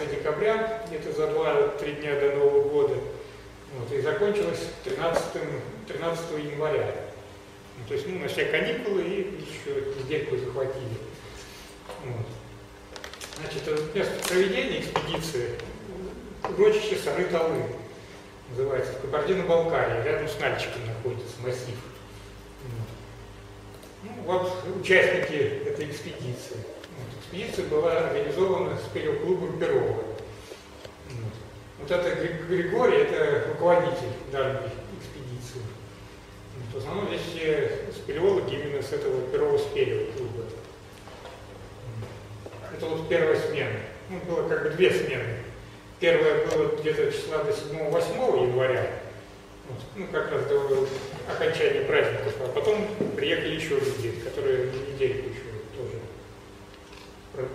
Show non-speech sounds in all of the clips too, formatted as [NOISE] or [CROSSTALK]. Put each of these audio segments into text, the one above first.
12 декабря, где-то за 2-3 дня до Нового года, вот, и закончилось 13, 13 января. Ну, то есть ну, на каникулы и еще недельку захватили. Вот. Значит, э, место проведения экспедиции урочище Сары Талы называется, в Кабардино-Балкарии, рядом с Нальчиком находится массив. Вот. Ну, вот участники этой экспедиции. Экспедиция была организована с клубом Перова. Вот. это Григорий, это руководитель данной экспедиции. В основном здесь все спелеологи именно с этого Перова спелевого клуба. Это вот первая смена. Ну, было как бы две смены. Первая была где-то числа до 7-8 января, вот, ну, как раз до окончания праздников, а потом приехали еще люди, которые недельку еще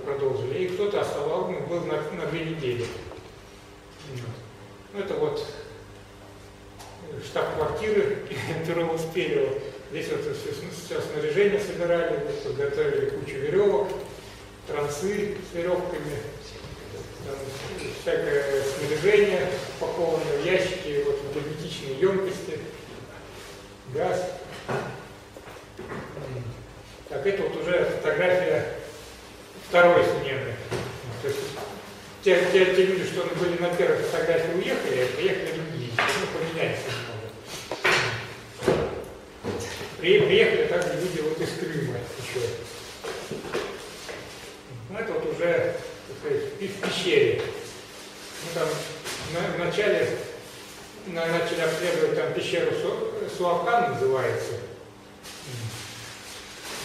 продолжили. И кто-то оставался, ну, был на, на две недели. Ну, это вот штаб-квартиры [LAUGHS] Перова Сперева. Здесь вот все, все снаряжение собирали, подготовили кучу веревок, трансы с веревками, там, всякое снаряжение, упакованное в ящики, вот в герметичные емкости, газ. Так, это вот уже фотография второй смены. То есть те, те, те люди, что были на первой фотографии, уехали, а приехали другие. Ну, поменялись немного. При, приехали также люди вот из Крыма еще. Ну, это вот уже и в пещере. Мы там на, в начале на, начали обследовать там пещеру Су, Суакан называется.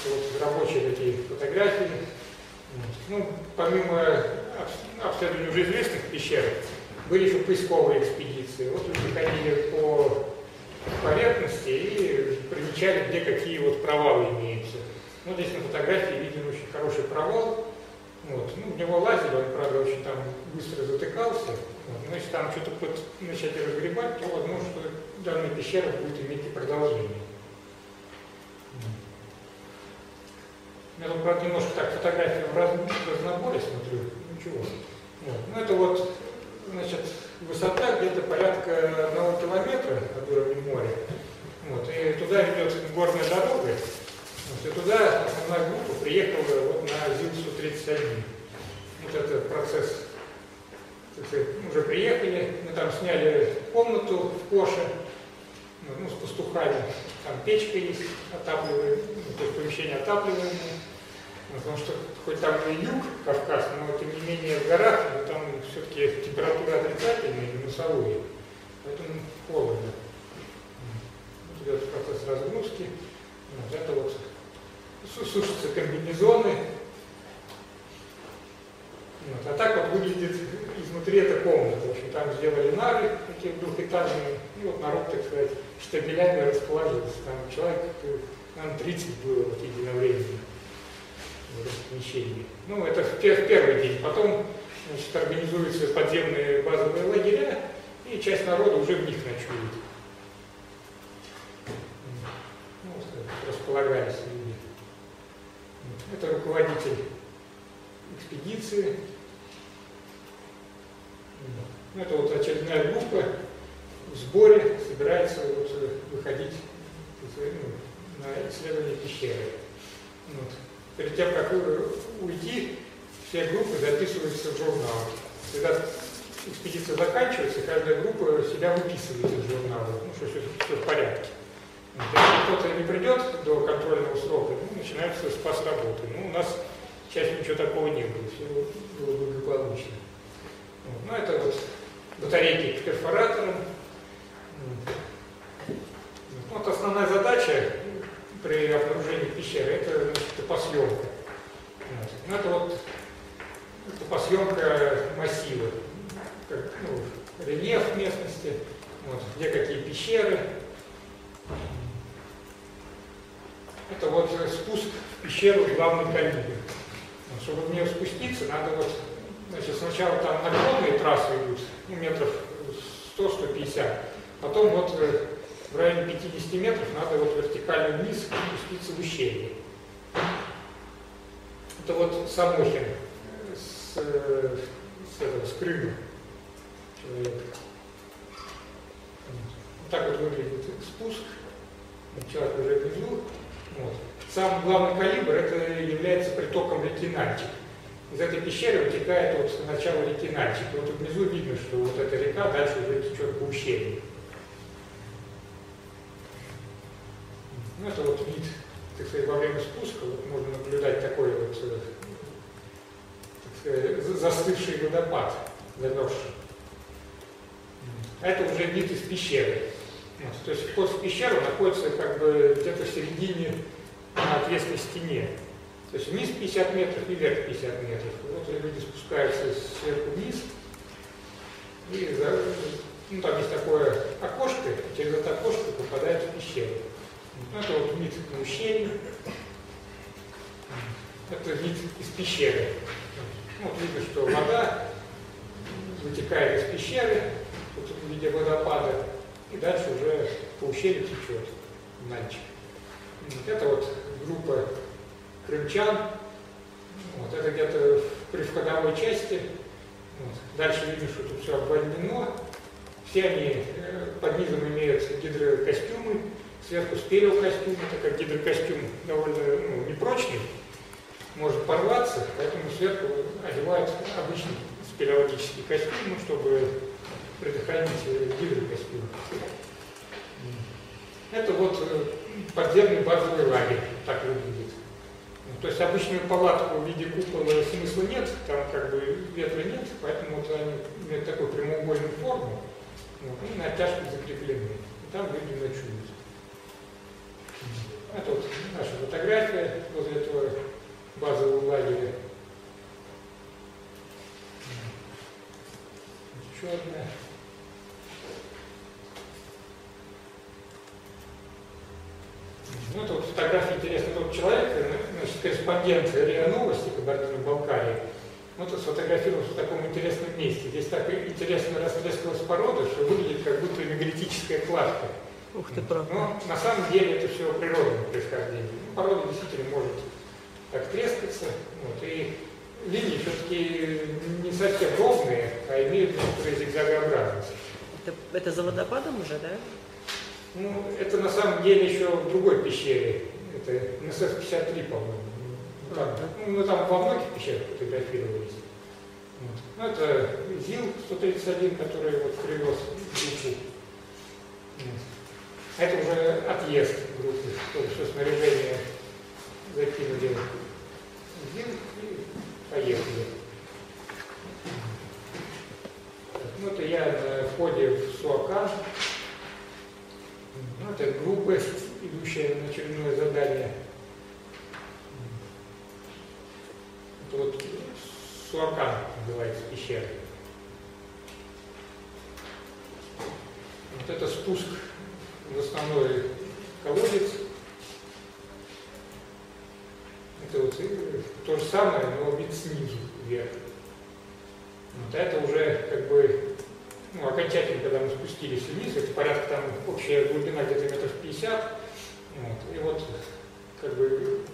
Вот рабочие такие фотографии. Ну, помимо обследования уже известных пещер, были еще поисковые экспедиции. Вот люди ходили по поверхности и примечали, где какие вот провалы имеются. Ну, здесь на фотографии виден очень хороший провал, вот. Ну, в него лазили, он, правда, очень там быстро затыкался. Вот. Но если там что-то под, начать разгребать, то возможно, что данная пещера будет иметь и продолжение. Тут, правда, немножко так фотографию в раз, разноборе смотрю. Ничего. Вот. Ну, это вот, значит, высота где-то порядка одного километра от уровня моря. Вот. И туда идет горная дорога. Вот, и туда основная группа приехала вот на ЗИЛ-131. Вот это процесс. Уже приехали, мы там сняли комнату в Коше, ну, с пастухами. Там печка есть отапливаемая, ну, то есть помещение отапливаемое. Потому что хоть там и юг Кавказ, но тем не менее в горах, но там все-таки температура отрицательная, минусовые. Поэтому холодно. Вот идет процесс разгрузки. Вот это вот сушатся комбинезоны. Вот. А так вот выглядит изнутри эта комната. В общем, там сделали нары такие двухэтажные, и вот народ, так сказать, штабелями расположился. Там человек, наверное, 30 было вот единовременно в этом помещении. Ну, это в первый день. Потом значит, организуются подземные базовые лагеря, и часть народа уже в них ночует. Ну, располагались люди. Это руководитель экспедиции. Ну, это вот очередная группа в сборе собирается вот выходить ну, на исследование пещеры. Вот. Перед тем, как уйти, все группы записываются в журнал. Когда экспедиция заканчивается, каждая группа себя выписывает из журнала, ну, что все, все в порядке. Если кто-то не придет до контрольного срока, ну, начинается спас работы. Ну, у нас, к счастью, ничего такого не было, все было благополучно. Вот. Ну, это вот батарейки к перфораторам. Вот основная задача при обнаружении пещеры – это топосъемка. Вот. Ну, это вот топосъемка массива, как, ну, рельеф местности, вот, где какие пещеры, это вот спуск в пещеру главной калибр. Чтобы в нее спуститься, надо вот, значит, сначала там наклонные трассы идут, ну, метров 100-150. Потом вот э, в районе 50 метров надо вот вертикально вниз спуститься в ущелье. Это вот Самохин с, э, с, этого, с Крыма человек. Вот так вот выглядит спуск. Человек уже внизу. Вот. Сам главный калибр это является притоком реки Нальчик. Из этой пещеры вытекает вот начало реки Нальчик. Вот внизу видно, что вот эта река дальше уже течет по ущелью. Ну, это вот вид, так сказать, во время спуска вот можно наблюдать такой вот, э, так сказать, застывший водопад, замерзший. Это уже вид из пещеры. То есть вход в пещеру находится как бы где-то в середине на отвесной стене. То есть вниз 50 метров и вверх 50 метров. Вот люди спускаются сверху вниз, и за, ну, там есть такое окошко, и через это окошко попадают в пещеру. Это вот вид ущелье. Это вид из пещеры. Вот видно, что вода вытекает из пещеры, тут в виде водопада, и дальше уже по ущелью течет мальчик. Это вот группа крымчан. Вот, это где-то при входовой части. Вот. Дальше видно, что тут все обводнено. Все они э, под низом имеют гидрокостюмы, сверху спелеокостюм, так как гидрокостюм довольно ну, непрочный, может порваться, поэтому сверху одевают обычный спелеологический костюм, ну, чтобы предохранить гидрокостюм. Это вот э, подземный базовый лагерь, так выглядит. То есть обычную палатку в виде купола смысла нет, там как бы ветра нет, поэтому вот они имеют такую прямоугольную форму, вот, и на оттяжку закреплены. И там люди ночуют. Это вот наша фотография возле этого базового лагеря. Еще одна. Ну, это вот фотография интересная. Тот человек, значит, корреспондент РИА Новости Кабардино-Балкарии, вот сфотографировался в таком интересном месте. Здесь так интересно растрескалась порода, что выглядит как будто мегалитическая кладка. Ух ты, правда. Но на самом деле это все природное происхождение. Ну, порода действительно может так трескаться. Вот, и линии все-таки не совсем ровные, а имеют некоторые зигзагообразность. Это, это за водопадом уже, да? Ну, это на самом деле еще в другой пещере. Это НСС-53, по-моему. Ну, там, ну, мы там во многих пещерах фотографировались. Вот. Ну, это ЗИЛ-131, который вот привез. Вот. Это уже отъезд группы, чтобы все снаряжение закинули в ЗИЛ и поехали. Ну, это я на входе в Суакан. Ну, это группа, идущая на очередное задание. Это вот Суакан называется пещера. Вот это спуск в основной колодец. Это вот э, то же самое, но вид снизу вверх. Вот это уже как бы ну, окончательно, когда мы спустились вниз, это порядка там общая глубина где-то метров 50. Вот, и вот как бы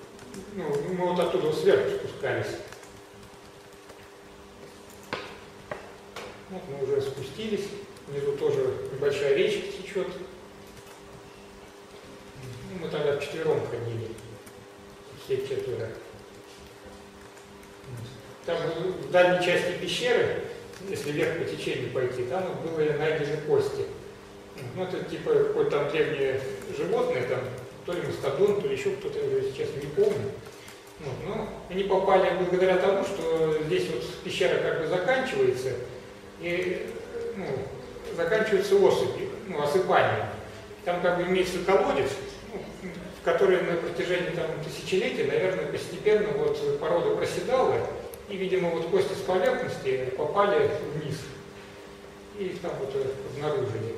ну, мы вот оттуда сверху спускались. Вот мы уже спустились, внизу тоже небольшая речка течет. Ну, мы тогда вчетвером ходили, все четверо. Там в дальней части пещеры, если вверх по течению пойти, там были найдены кости. Ну, это типа какое-то там древнее животное, там, то ли мастодон, то ли еще кто-то, я честно, не помню. Вот, но они попали благодаря тому, что здесь вот пещера как бы заканчивается, и ну, заканчивается осыпью, ну, осыпанием. Там как бы имеется колодец, в которой на протяжении там, тысячелетий, наверное, постепенно вот порода проседала, и, видимо, вот кости с поверхности попали вниз. И их там вот обнаружили.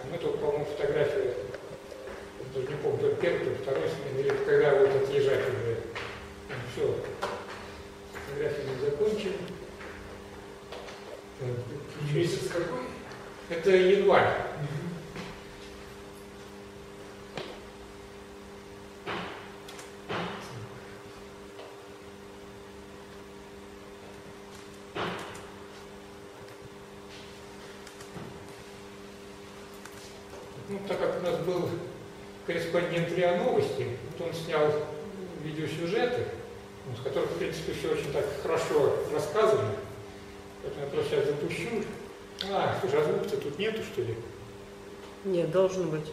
А мы тут, по-моему, фотографию, даже не помню, то первый, то второй смен, или когда вот отъезжать уже. Ну, все, фотографию мы закончили. Так, Месяц какой? Это январь. Ну, так как у нас был корреспондент РИА Новости, вот он снял видеосюжеты, ну, с которых, в принципе, все очень так хорошо рассказано. Поэтому я просто сейчас запущу. А, слушай, а тут нету, что ли? Нет, должен быть.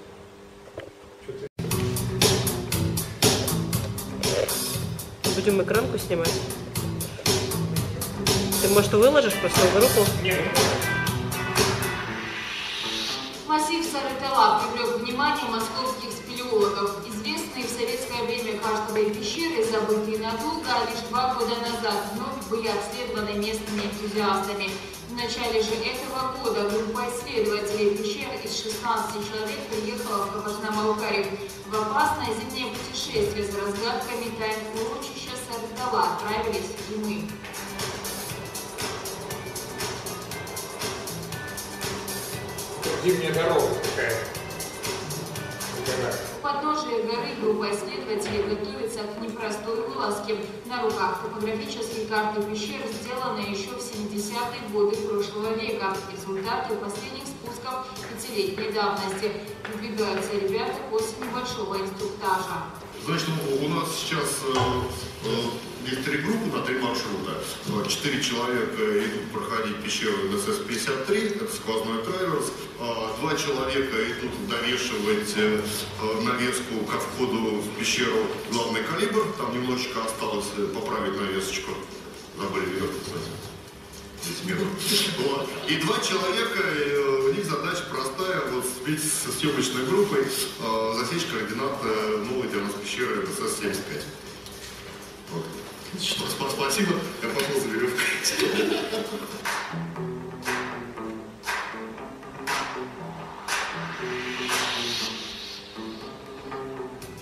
Будем экранку снимать. Ты, может, выложишь просто в группу? нет. Массив Сарытала привлек внимание московских спелеологов. Известные в советское время карстовые пещеры, забытые надолго, а лишь два года назад вновь были обследованы местными энтузиастами. В начале же этого года группа исследователей пещер из 16 человек приехала в Кабардино-Балкарию в опасное зимнее путешествие за разгадками тайн урочища Сарытала отправились и мы. Зимняя дорога. У подножия горы группа исследователей готовится к непростой вылазке. На руках топографические карты пещер, сделанные еще в 70-е годы прошлого века. Результаты последних спусков пятилетней давности. Выдвигаются ребята после небольшого инструктажа. Значит, у у нас сейчас э, э, есть три группы на три маршрута. Э, Четыре человека идут проходить пещеру НСС-53, это сквозной траверс. А Два человека идут довешивать э, э, навеску ко входу в пещеру главный калибр. Там немножечко осталось э, поправить навесочку. Забыли вернуть, кстати. 10 метров. Вот. И два человека, э, у них задача простая, вот вместе со съемочной группой э, засечь координаты новой для нас пещеры НСС-75. Вот. Что, сп- спасибо, я пошел за веревкой.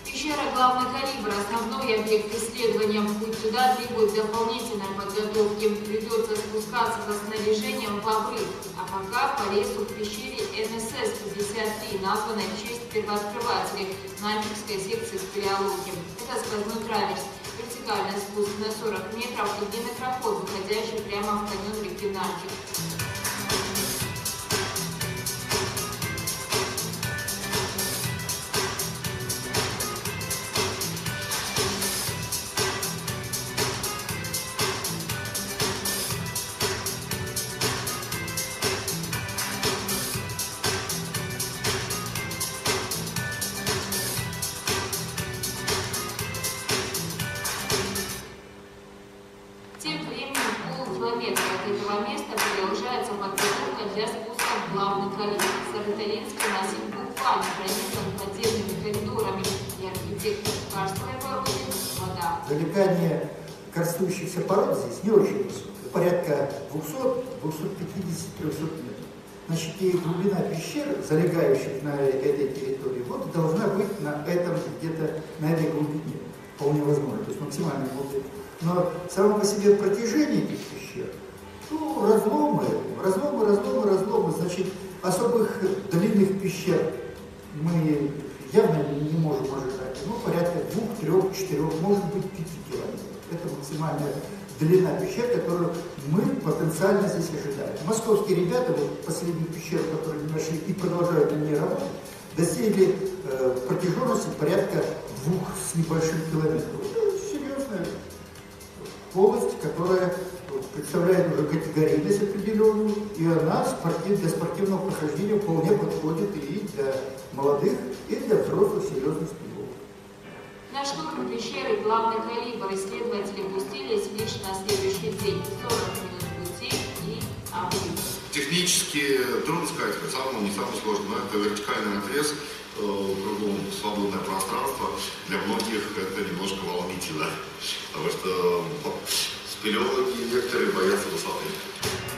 Пещера главный калибр, основной объект исследования. Путь туда требует дополнительной подготовки. Придется спускаться со снаряжением в. А пока по лесу в пещере НСС-53, названной в честь первооткрывателей Нальчикской секции спелеологии. Это сквозной траверс. Вертикальный спуск на 40 метров и длинный проход, выходящий прямо в каньон реки Нальчик. 200, 250, 300 метров. Значит, и глубина пещер, залегающих на этой территории, вот должна быть на этом где-то, на этой глубине. Вполне возможно, то есть максимальная глубина. Но само по себе протяжение этих пещер, ну, разломы, разломы, разломы, разломы, значит, особых длинных пещер мы явно не можем ожидать. Ну, порядка двух, трех, четырех, может быть, пяти километров. Это максимальная длина пещер, которую мы потенциально здесь ожидаем. Московские ребята, вот последнюю пещеру, которую они нашли и продолжают на ней работать, достигли э, протяженности порядка двух с небольшим километров. Это серьезная полость, которая вот, представляет уже категорийность определенную, и она спортив- для спортивного прохождения вполне подходит и для молодых, и для взрослых серьезных спелеологов. На штурм пещеры главный калибр исследователи пустились лишь на следующий день. 40 минут пути и обрыв. Технически трудно сказать, самый, не самый сложный, но это вертикальный отрез, э, кругом свободное пространство. Для многих это немножко волнительно, потому что спелеологи некоторые боятся высоты.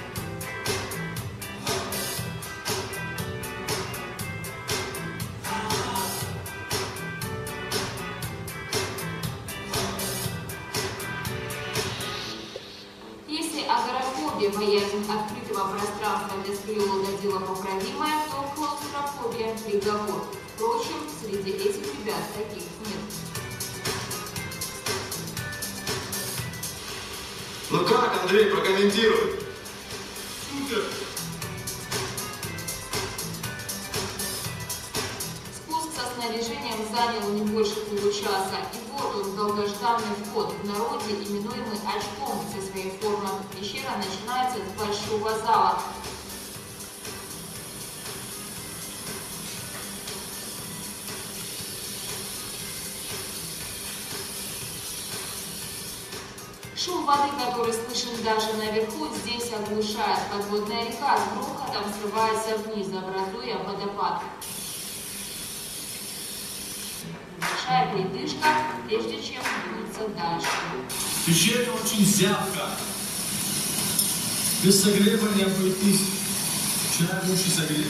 Боязнь открытого пространства для спелеолога дело поправимое, то клаустрофобия – приговор. Впрочем, среди этих ребят таких нет. Ну как, Андрей, прокомментируй. Супер! Спуск со снаряжением занял не больше получаса, и он, долгожданный вход, в народе именуемый очком со своей формой. Пещера начинается с большого зала. Шум воды, который слышен даже наверху, здесь оглушает. Подводная река с грохотом срывается вниз, образуя водопад. Небольшая передышка, прежде чем двинуться дальше. Пещера очень зябка. Без согрева не обойтись. Чай лучше согрев.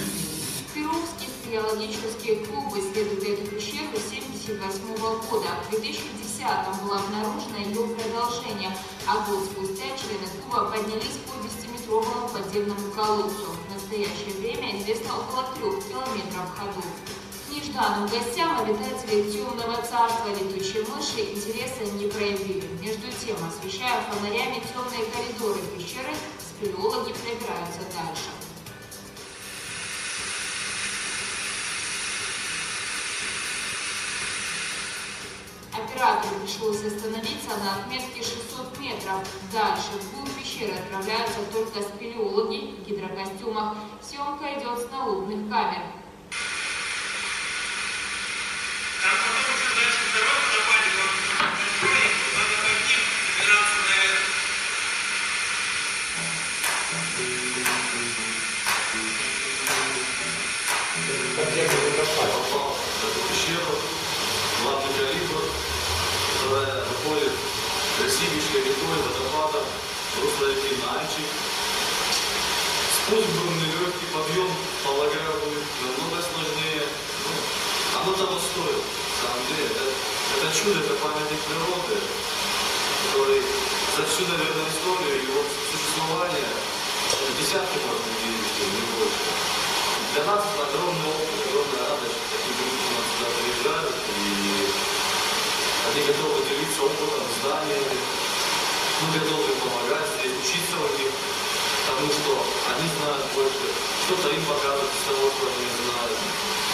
Перовские спелеологические клубы исследуют эту пещеру с 1978 года. В 2010 было обнаружено ее продолжение, а год спустя члены клуба поднялись по 10-метровому подземному колодцу. В настоящее время известно около трех километров ходу. Нежданным гостям обитатели темного царства летучей мыши интереса не проявили. Между тем, освещая фонарями темные коридоры пещеры, спелеологи пробираются дальше. Оператору пришлось остановиться на отметке 600 метров. Дальше в глубь пещеры отправляются только спелеологи в гидрокостюмах. Съемка идет с налобных камер. Нальчик. Спуск нелегкий, подъем, полагаю, будет намного сложнее. Ну, оно того стоит, на самом деле. Это, это чудо, это памятник природы, который за всю, наверное, историю его существования десятки, может быть, не больше. Для нас это огромный опыт, огромная радость, такие группы у нас сюда приезжают, и они готовы делиться опытом, знаниями, мы готовы помогать здесь, учиться у них, потому что они знают больше, что-то им показывают из того, что они знают.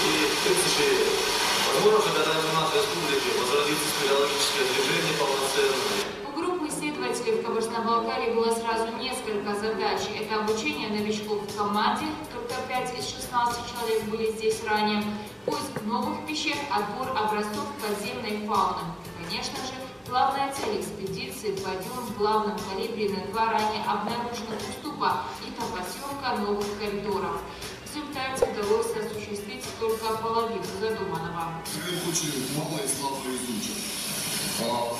И, в принципе, возможно, когда в республике возродится спелеологическое движение полноценное, У группы исследователей в Кабардино-Балкарии было сразу несколько задач. Это обучение новичков в команде, только 5 из 16 человек были здесь ранее, поиск новых пещер, отбор образцов подземной фауны. Конечно же, главная цель экспедиции – подъем в главном калибре на два ранее обнаруженных уступа и топосъемка новых коридоров. В результате удалось осуществить только половину задуманного. Очень мало и слабо изучен. А,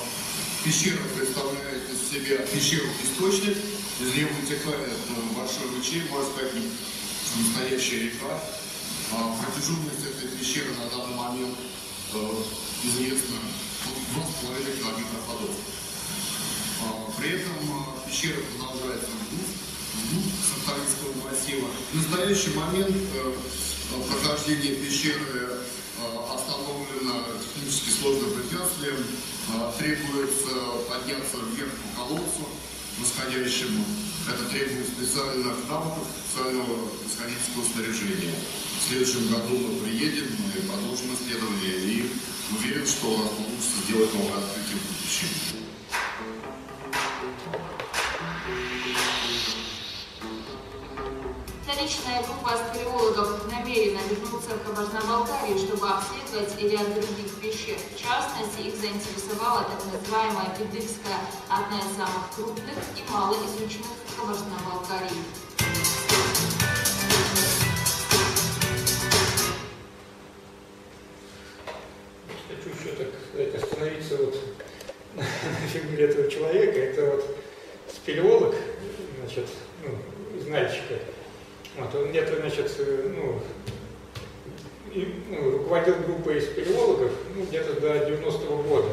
Пещера представляет из себя пещеру-источник, из нее вытекает э, большой ручей, можно сказать, настоящая река. А, Протяженность этой пещеры на данный момент э, известна 2,5 километра ходов. А, При этом пещера продолжается вглубь, Сахалинского массива. В настоящий момент э, прохождение пещеры э, остановлено технически сложным препятствием. Э, Требуется подняться вверх по колодцу восходящему. Это требует специальных навыков, специального исходительского снаряжения. В следующем году мы приедем и продолжим исследование и уверен, что у нас получится сделать новое открытие в будущем. Столичная группа спелеологов намерена вернуться в Кабардино-Балкарию, чтобы обследовать ряд других пещер. В частности, их заинтересовала так называемая Педыкская, одна из самых крупных и малоизученных в Кабардино-Балкарии. Этого человека. Это вот спелеолог, значит, ну, из Нальчика. Вот, он где-то, значит, ну, и, ну, руководил группой спелеологов ну, где-то до 90-го года.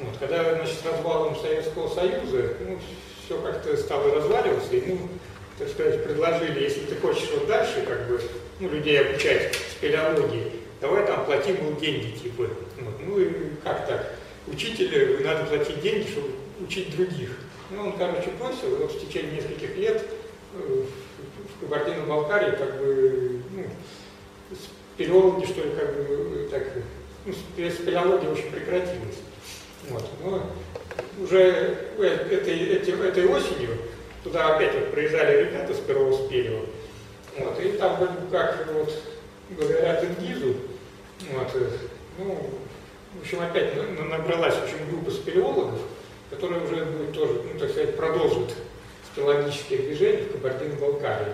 Вот, когда, значит, развалом Советского Союза, ну, все как-то стало разваливаться, ему, так сказать, предложили, если ты хочешь вот дальше, как бы, ну, людей обучать спелеологии, давай там плати ему деньги, типа. Вот. Ну и как так? Учителю надо платить деньги, чтобы учить других. Ну, он, короче, бросил, и вот в течение нескольких лет э, в Кабардино-Балкарии, как бы, ну, спелеологи, что ли, как бы, э, так, ну, спе- спелеология очень прекратилась. Вот. Но уже э, этой, этим- этой осенью туда опять вот приезжали ребята с первого спелева, вот, и там как вот благодаря Тенгизу, вот, ну, в общем, опять на- набралась в общем, группа спелеологов, которая уже будет тоже, ну, так сказать, продолжит спелеологические движения в Кабардино-Балкарии.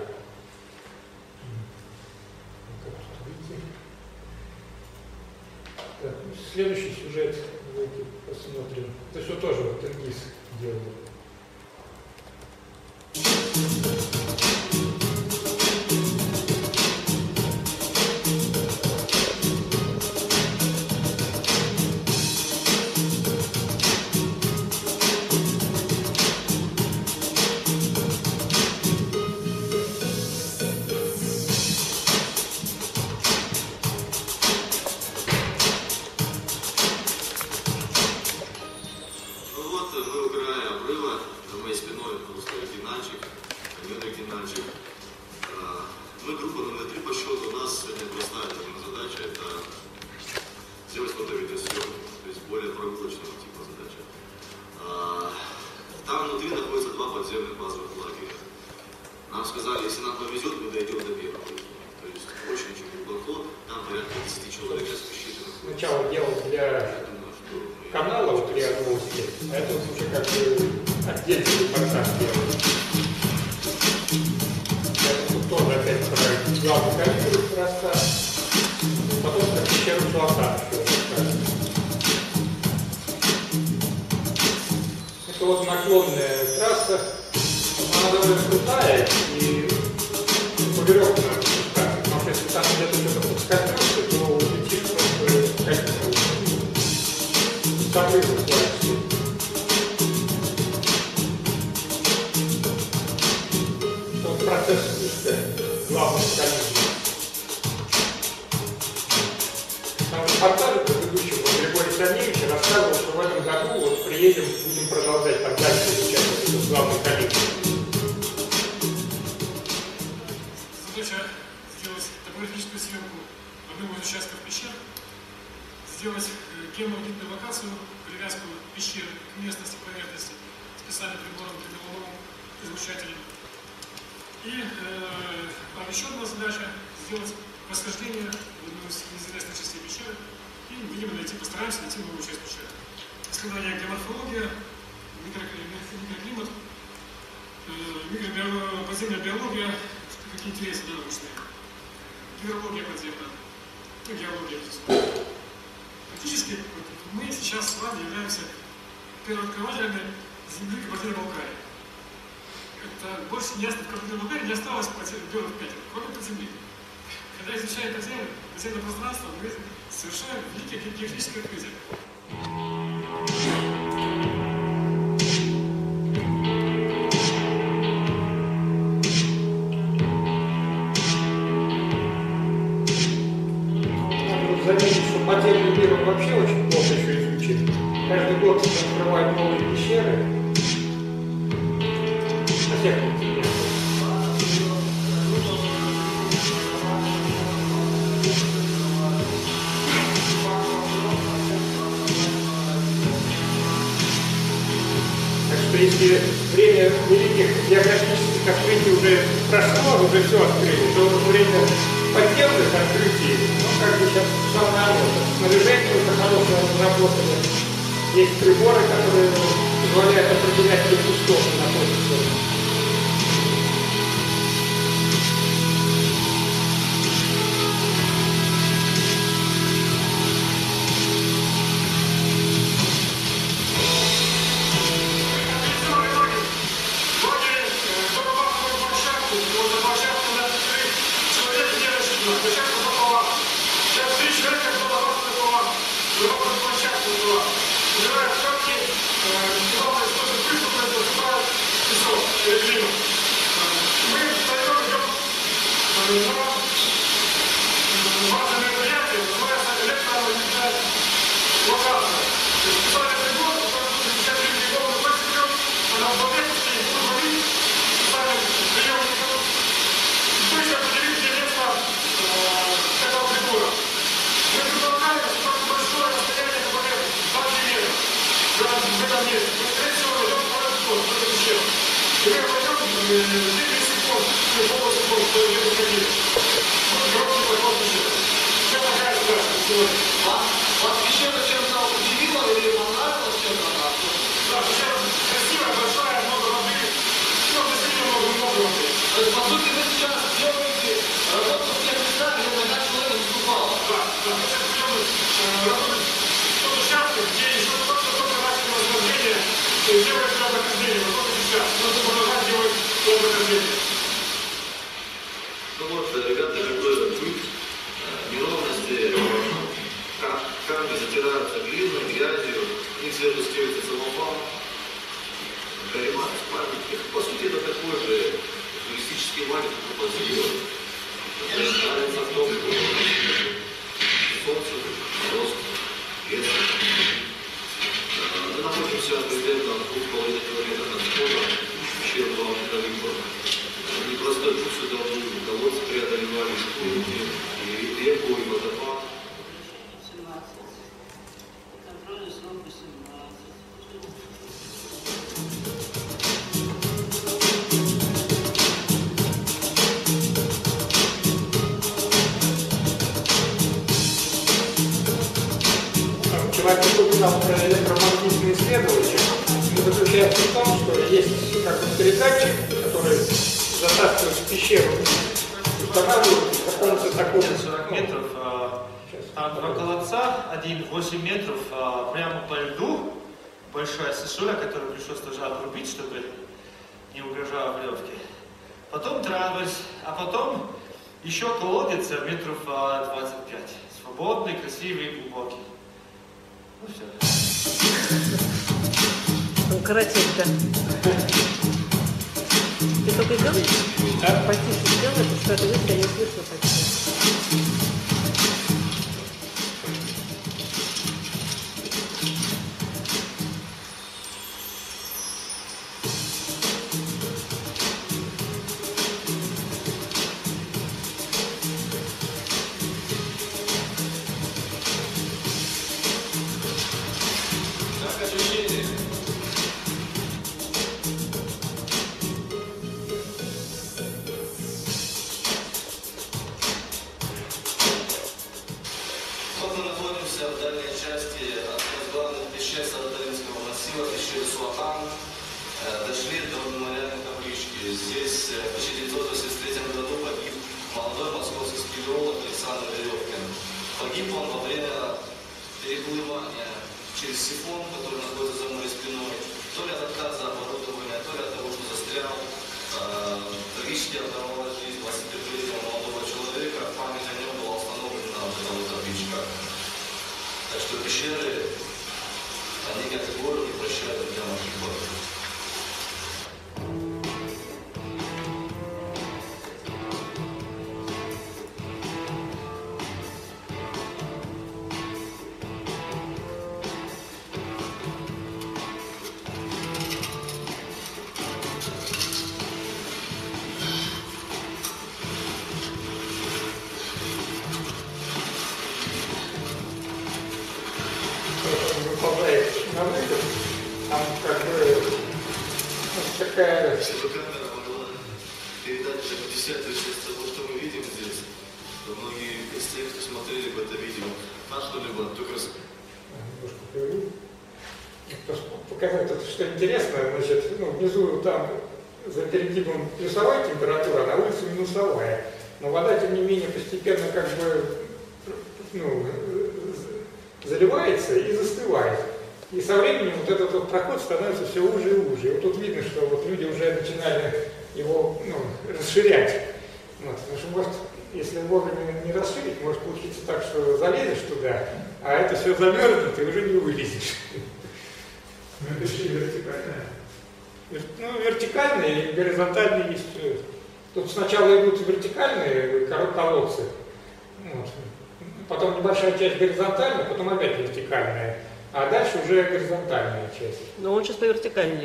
Ну, ну, следующий сюжет давайте посмотрим. Это все тоже вот Тенгиз делал. Это вот наклонная трасса, она довольно крутая и по веревке надо спускаться, потому что если там где-то что-то подскользнешься, то улетишь просто как геомагнитную локацию, привязку пещер к местности поверхности специальным прибором тренировым излучателем. И э, а еще одна задача сделать восхождение в неизвестных частей пещеры и, видимо, найти, постараемся найти новую часть пещеры. Исследование геоморфология, микроклимат, Э, микробио- подземная биология, какие интересы научные. Гидрология подземная, ну, геология. Фактически мы сейчас с вами являемся первооткрывателями земли Кабардино-Балкарии. Это больше не осталось, в Кабардино-Балкарии не осталось белых пятен, кроме подземли. Когда изучаем подземное, подземное пространство, мы совершаем великие ге- геофизические открытия.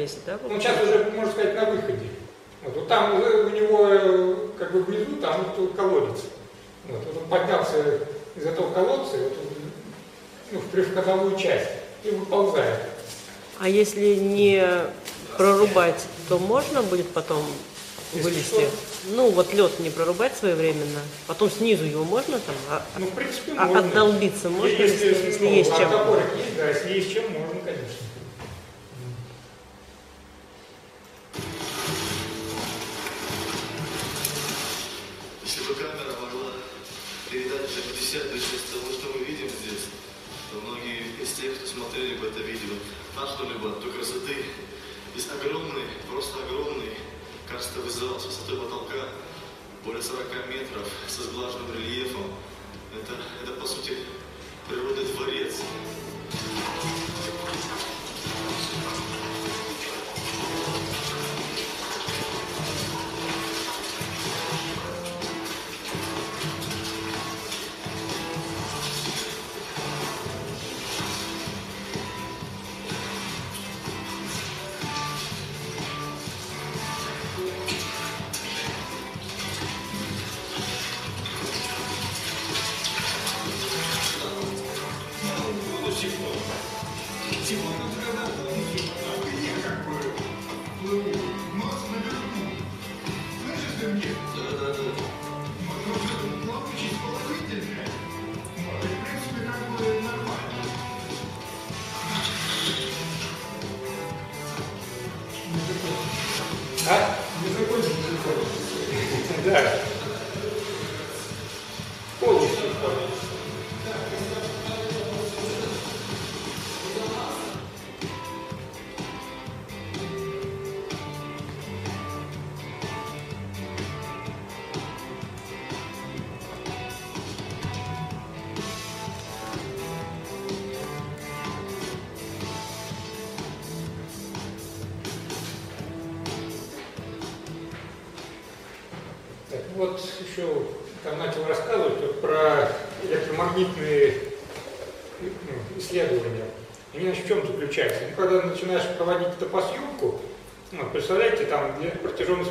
процессе, да? Он сейчас уже, можно сказать, на выходе. Вот, вот там у него, э, как бы внизу, там вот, колодец. Вот, вот он поднялся из этого колодца, вот, он ну, в прифронтовую часть, и выползает. А если не прорубать, то можно будет потом вылезти? Ну, вот лед не прорубать своевременно, потом снизу его можно там? А, ну, в принципе, а можно. Отдолбиться можно, если, если, если ну, есть чем? есть, да, если есть чем, можно, конечно. Здесь огромный, просто огромный карстовый зал с высотой потолка, более 40 метров, со сглаженным рельефом. Это, это по сути, природный дворец. А?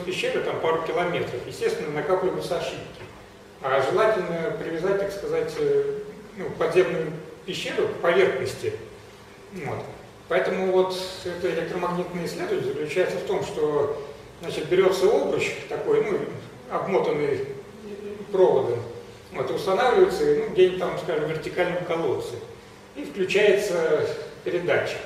Пещеры там пару километров, естественно, накапливаются ошибки. А желательно привязать, так сказать, э, ну, подземную пещеру к поверхности. Вот. Поэтому вот это электромагнитное исследование заключается в том, что значит, берется обруч такой, ну, обмотанный проводом, вот, устанавливается ну, где-нибудь там, скажем, в вертикальном колодце. И включается передатчик.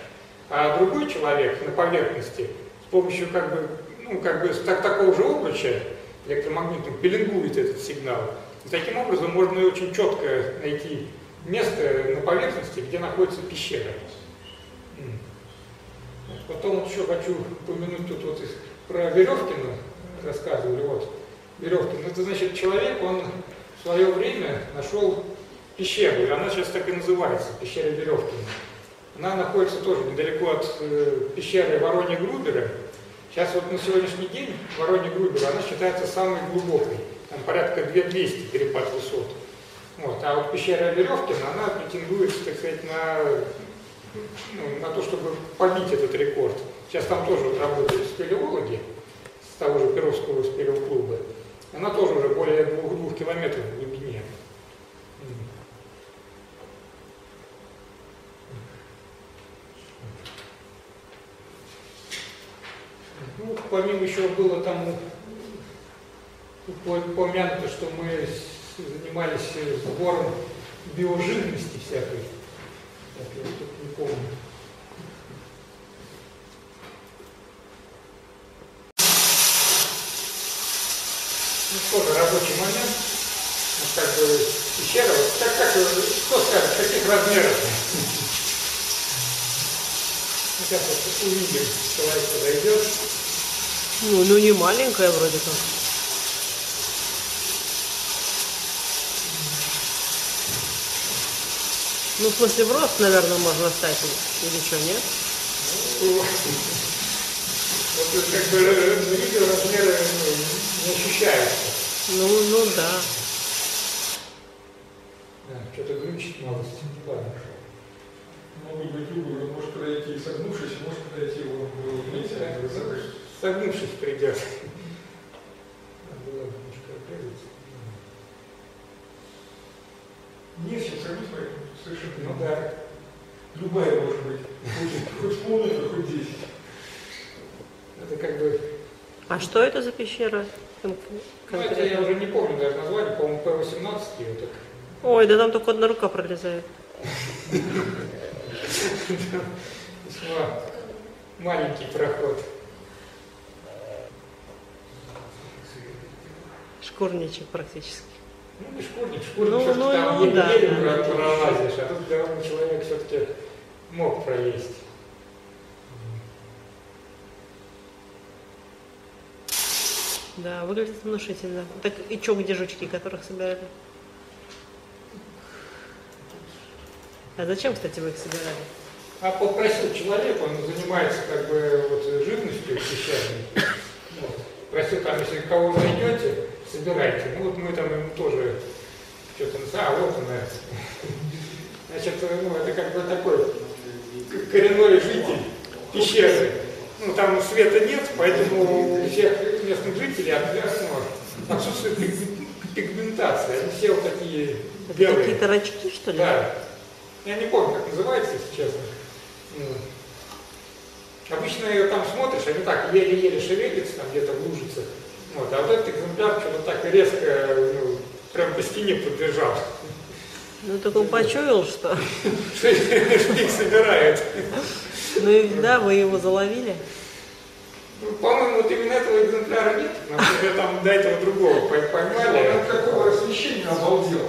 А другой человек на поверхности с помощью как бы, ну, как бы так, такого же обруча электромагнитного пеленгует этот сигнал. И таким образом можно очень четко найти место на поверхности, где находится пещера. Потом еще хочу упомянуть тут вот про Веревкина рассказывали. Вот. Веревкин, это значит человек, он в свое время нашел пещеру, и она сейчас так и называется, пещера Веревкина. Она находится тоже недалеко от э, пещеры Воронья Грубера. Сейчас вот на сегодняшний день Воронья Грубера, она считается самой глубокой. Там порядка 2200 перепад высот. Вот. А вот пещера Веревкина, она претендует, так сказать, на, ну, на то, чтобы побить этот рекорд. Сейчас там тоже вот работают спелеологи с того же Перовского спелеоклуба. Она тоже уже более двух, двух километров в глубине. М. Ну, помимо еще было там упомянуто, что мы занимались сбором биожирности всякой. Так, я тут не помню. Ну, тоже рабочий момент. Вот как бы пещера, вот как, как, кто скажет, каких размеров? Ну, Сейчас вот увидим, человек подойдет. Ну, ну не маленькая вроде как. Ну, в смысле, в рост, наверное, можно стать. Или что, нет? Вот тут как бы на видео размеры ну, не ощущаются. Ну, ну да. Да, что-то глючит малость. Ладно. Могут быть углы, может подойти согнувшись, может подойти его вместе. Согнувшись отрезать. Не с чем сравнить, поэтому совершенно Ну да. Любая может быть. Хоть, хоть полметра, хоть десять. А что это за пещера? кон- Ну, это я уже не помню даже название, по-моему, П-18 ее так. Ой, да там только одна рука пролезает. [LAUGHS] Маленький проход. Шкурничек практически. Ну, не шкурник, шкурник, Ну, ну, там ну, еле-еле да, про- да. пролазишь, а тут довольно человек все-таки мог пролезть. Да, выглядит внушительно. Так и чё, где жучки, которых собирали? А зачем, кстати, вы их собирали? А попросил человек, он занимается как бы вот живностью пещерной. Вот. Просил там, если кого найдете, собирайте. Ну вот мы там ему тоже что-то, а вот она. Значит, ну это как бы такой коренной житель пещеры. Ну там света нет, поэтому у всех местных жителей ну, отсутствует пиг- пигментация. Они все вот такие белые. какие-то рачки, что ли? Да. Я не помню, как называется, если честно. Ну. Обычно ее там смотришь, они так еле-еле шевелятся, там где-то в лужицах. Вот, а вот этот экземпляр что-то так резко, ну, прям по стене подбежал. Ну, только он почуял, что... Что их собирает. Ну и да, вы его заловили. Ну, По-моему, вот именно этого экземпляра нет, я там до этого другого пой- поймали. Он от какого освещения обалдел.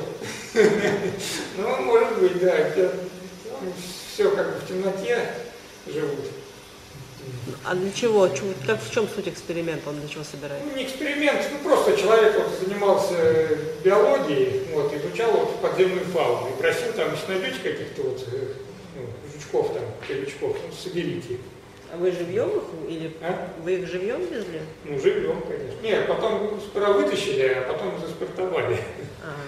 Ну, может быть, да. Все как бы в темноте живут. А для чего? Как в чем суть эксперимента? Он для чего собирает? Ну, не эксперимент, ну просто человек вот занимался биологией, вот, изучал вот подземную фауну и просил там, если найдете каких-то вот э, ну, жучков там, червячков, ну, соберите их. А вы живьем их или А? вы их живьем везли? Ну, живем, конечно. Нет, потом сперва вытащили, а потом заспиртовали. Ага.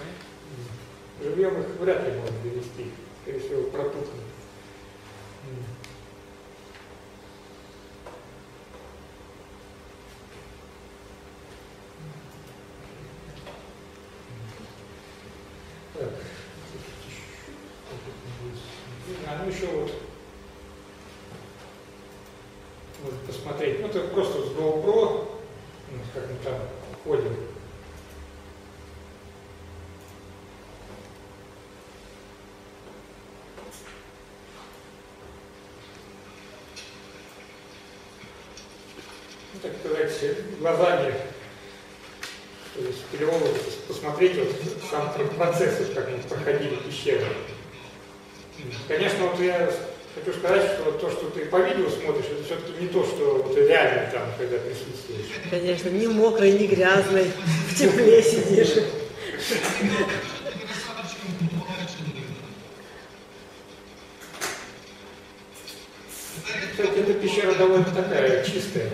Живьем их вряд ли можно довести, скорее всего, протухнут. М. Так. А, ну еще вот можно посмотреть. Ну, это просто с GoPro, ну, как мы там ходим. ну, так сказать, глазами, то есть спелеолога, посмотреть вот сам процесс, как мы проходили пещеру. Конечно, вот я хочу сказать, что то, что ты по видео смотришь, это все-таки не то, что вот реально там, когда присутствуешь. Конечно, не мокрый, не грязный, в тепле сидишь. Кстати, эта пещера довольно такая чистая.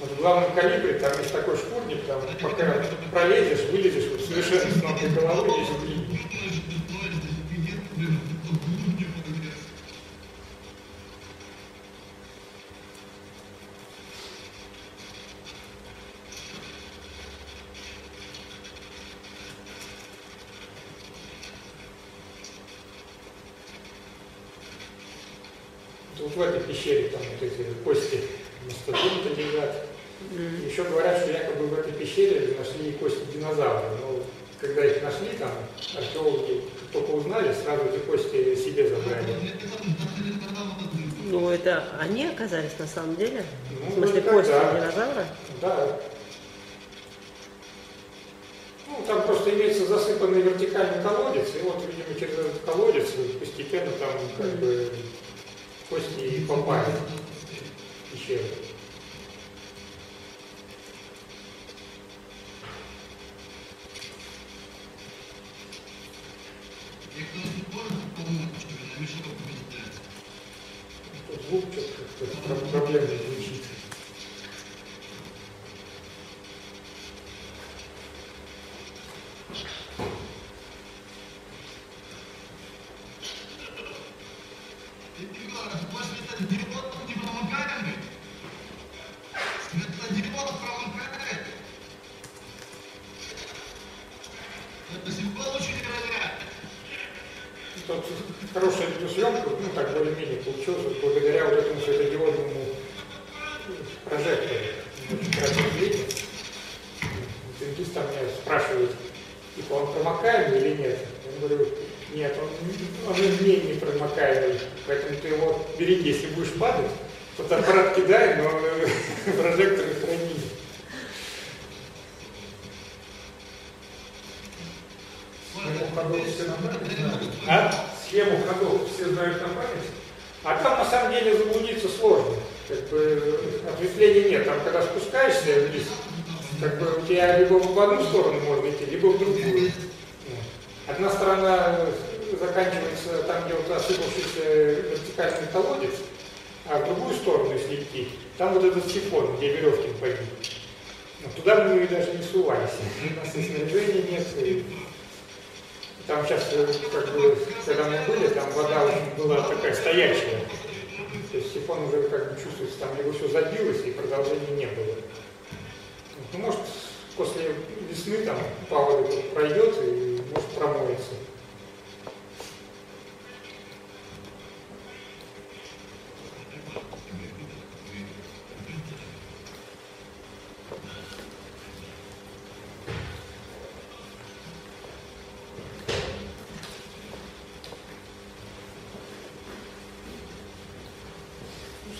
Вот в главном калибре там есть такой шкурник, там пока пролезешь, вылезешь, вот совершенно с ног головы. Вот в этой пещере там вот эти кости мастодонта лежат. Еще говорят, что якобы в этой пещере нашли кости динозавра. Но когда их нашли, там археологи только узнали, сразу эти кости себе забрали. Ну, это они оказались на самом деле? Ну, В смысле, кости да. динозавра? Да. Ну, там просто имеется засыпанный вертикальный колодец, и вот, видимо, через этот колодец постепенно там как бы кости и попали в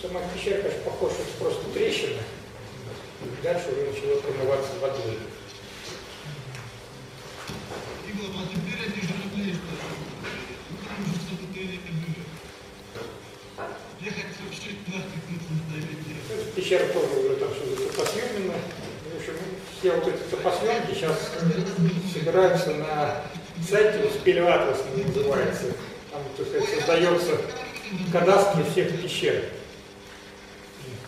Сама пещера, конечно, похожа, это просто трещина. Дальше уже начало промываться водой. Ну, Пещера тоже уже там все запасъемлено. В общем, все вот эти запасъемки сейчас собираются на сайте, Спелеатлас называется. Там, так сказать, создается кадастр всех пещер.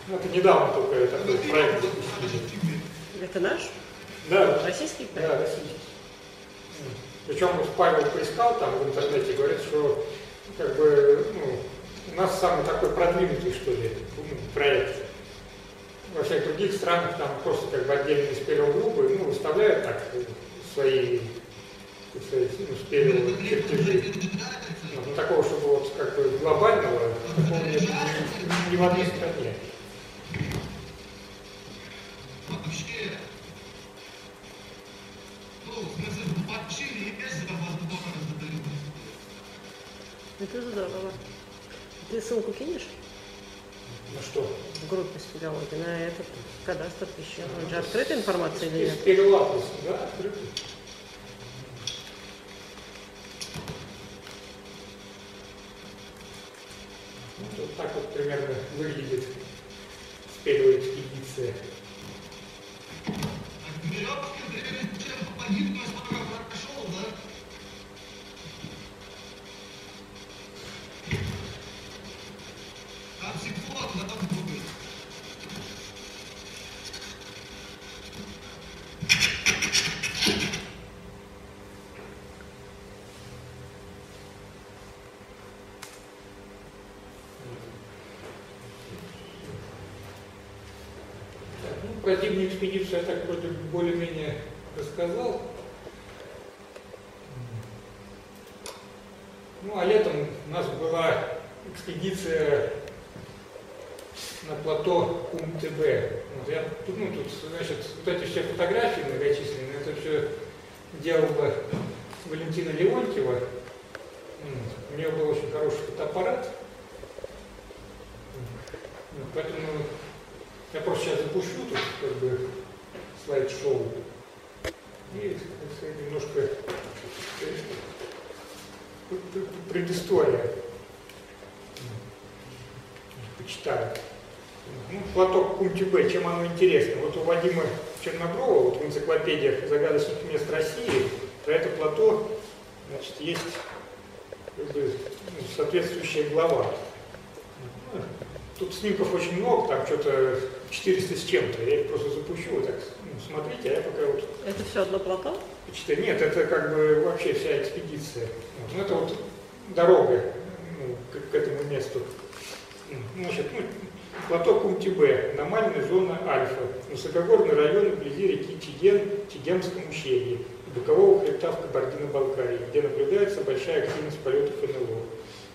Ну, это недавно только такой проект. Это наш? Да. Российский Да, проект? российский. Причем Павел поискал там в интернете, говорит, что как бы ну, у нас самый такой продвинутый, что ли, ну, проект. Во всех других странах там просто как бы отдельные спелеогруппы ну, выставляют так свои так сказать, ну, спелео чертежи. Но ну, такого, чтобы вот как бы глобального, такого нет ни в одной стране. Это здорово. Ты ссылку кинешь? Ну что? В группе спелеологии на этот кадастр пещер. Он же открытая информация или нет? Да, открытый. Ну, Вот так вот примерно выглядит спелеоэкспедиция. Так, ну, про зимнюю экспедицию я так вроде более-менее рассказал. Ну, а летом у нас была экспедиция на плато Кум-ТБ. Вот я, ну, тут, значит, вот эти все фотографии многочисленные, это все делала Валентина Леонтьева. У нее был очень хороший фотоаппарат. Поэтому я просто сейчас запущу тут как бы слайд-шоу. И сказать, немножко предыстория. Почитаю. Ну, платок Кумтюбе, чем оно интересно? Вот у Вадима Черноброва, вот в энциклопедиях загадочных мест России, про это плато значит, есть как бы, ну, соответствующая глава. Ну, Тут снимков очень много, там что-то 400 с чем-то. Я их просто запущу, вот так ну, смотрите, а я пока вот Это все одно плато? почитаю. Нет, это как бы вообще вся экспедиция. Вот. Ну, это вот дорога ну, к, к этому месту. М, Значит, ну, плато Кумтибе, аномальная зона Альфа, высокогорный район вблизи реки Чиген, Чигенском ущелье, бокового хребта в Кабардино-Балкарии, где наблюдается большая активность полетов НЛО.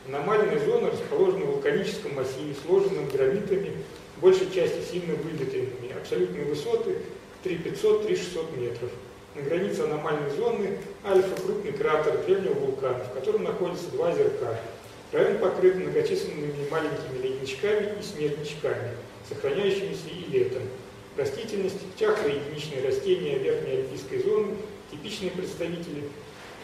Аномальная зона расположена в вулканическом массиве, сложенном гранитами большей части сильно выветренными. Абсолютные высоты 3500-3600 метров. На границе аномальной зоны Альфа – крупный кратер древнего вулкана, в котором находятся два озерка. Район покрыт многочисленными маленькими ледничками и снежничками, сохраняющимися и летом. Растительность, чахлые единичные растения верхней альпийской зоны, типичные представители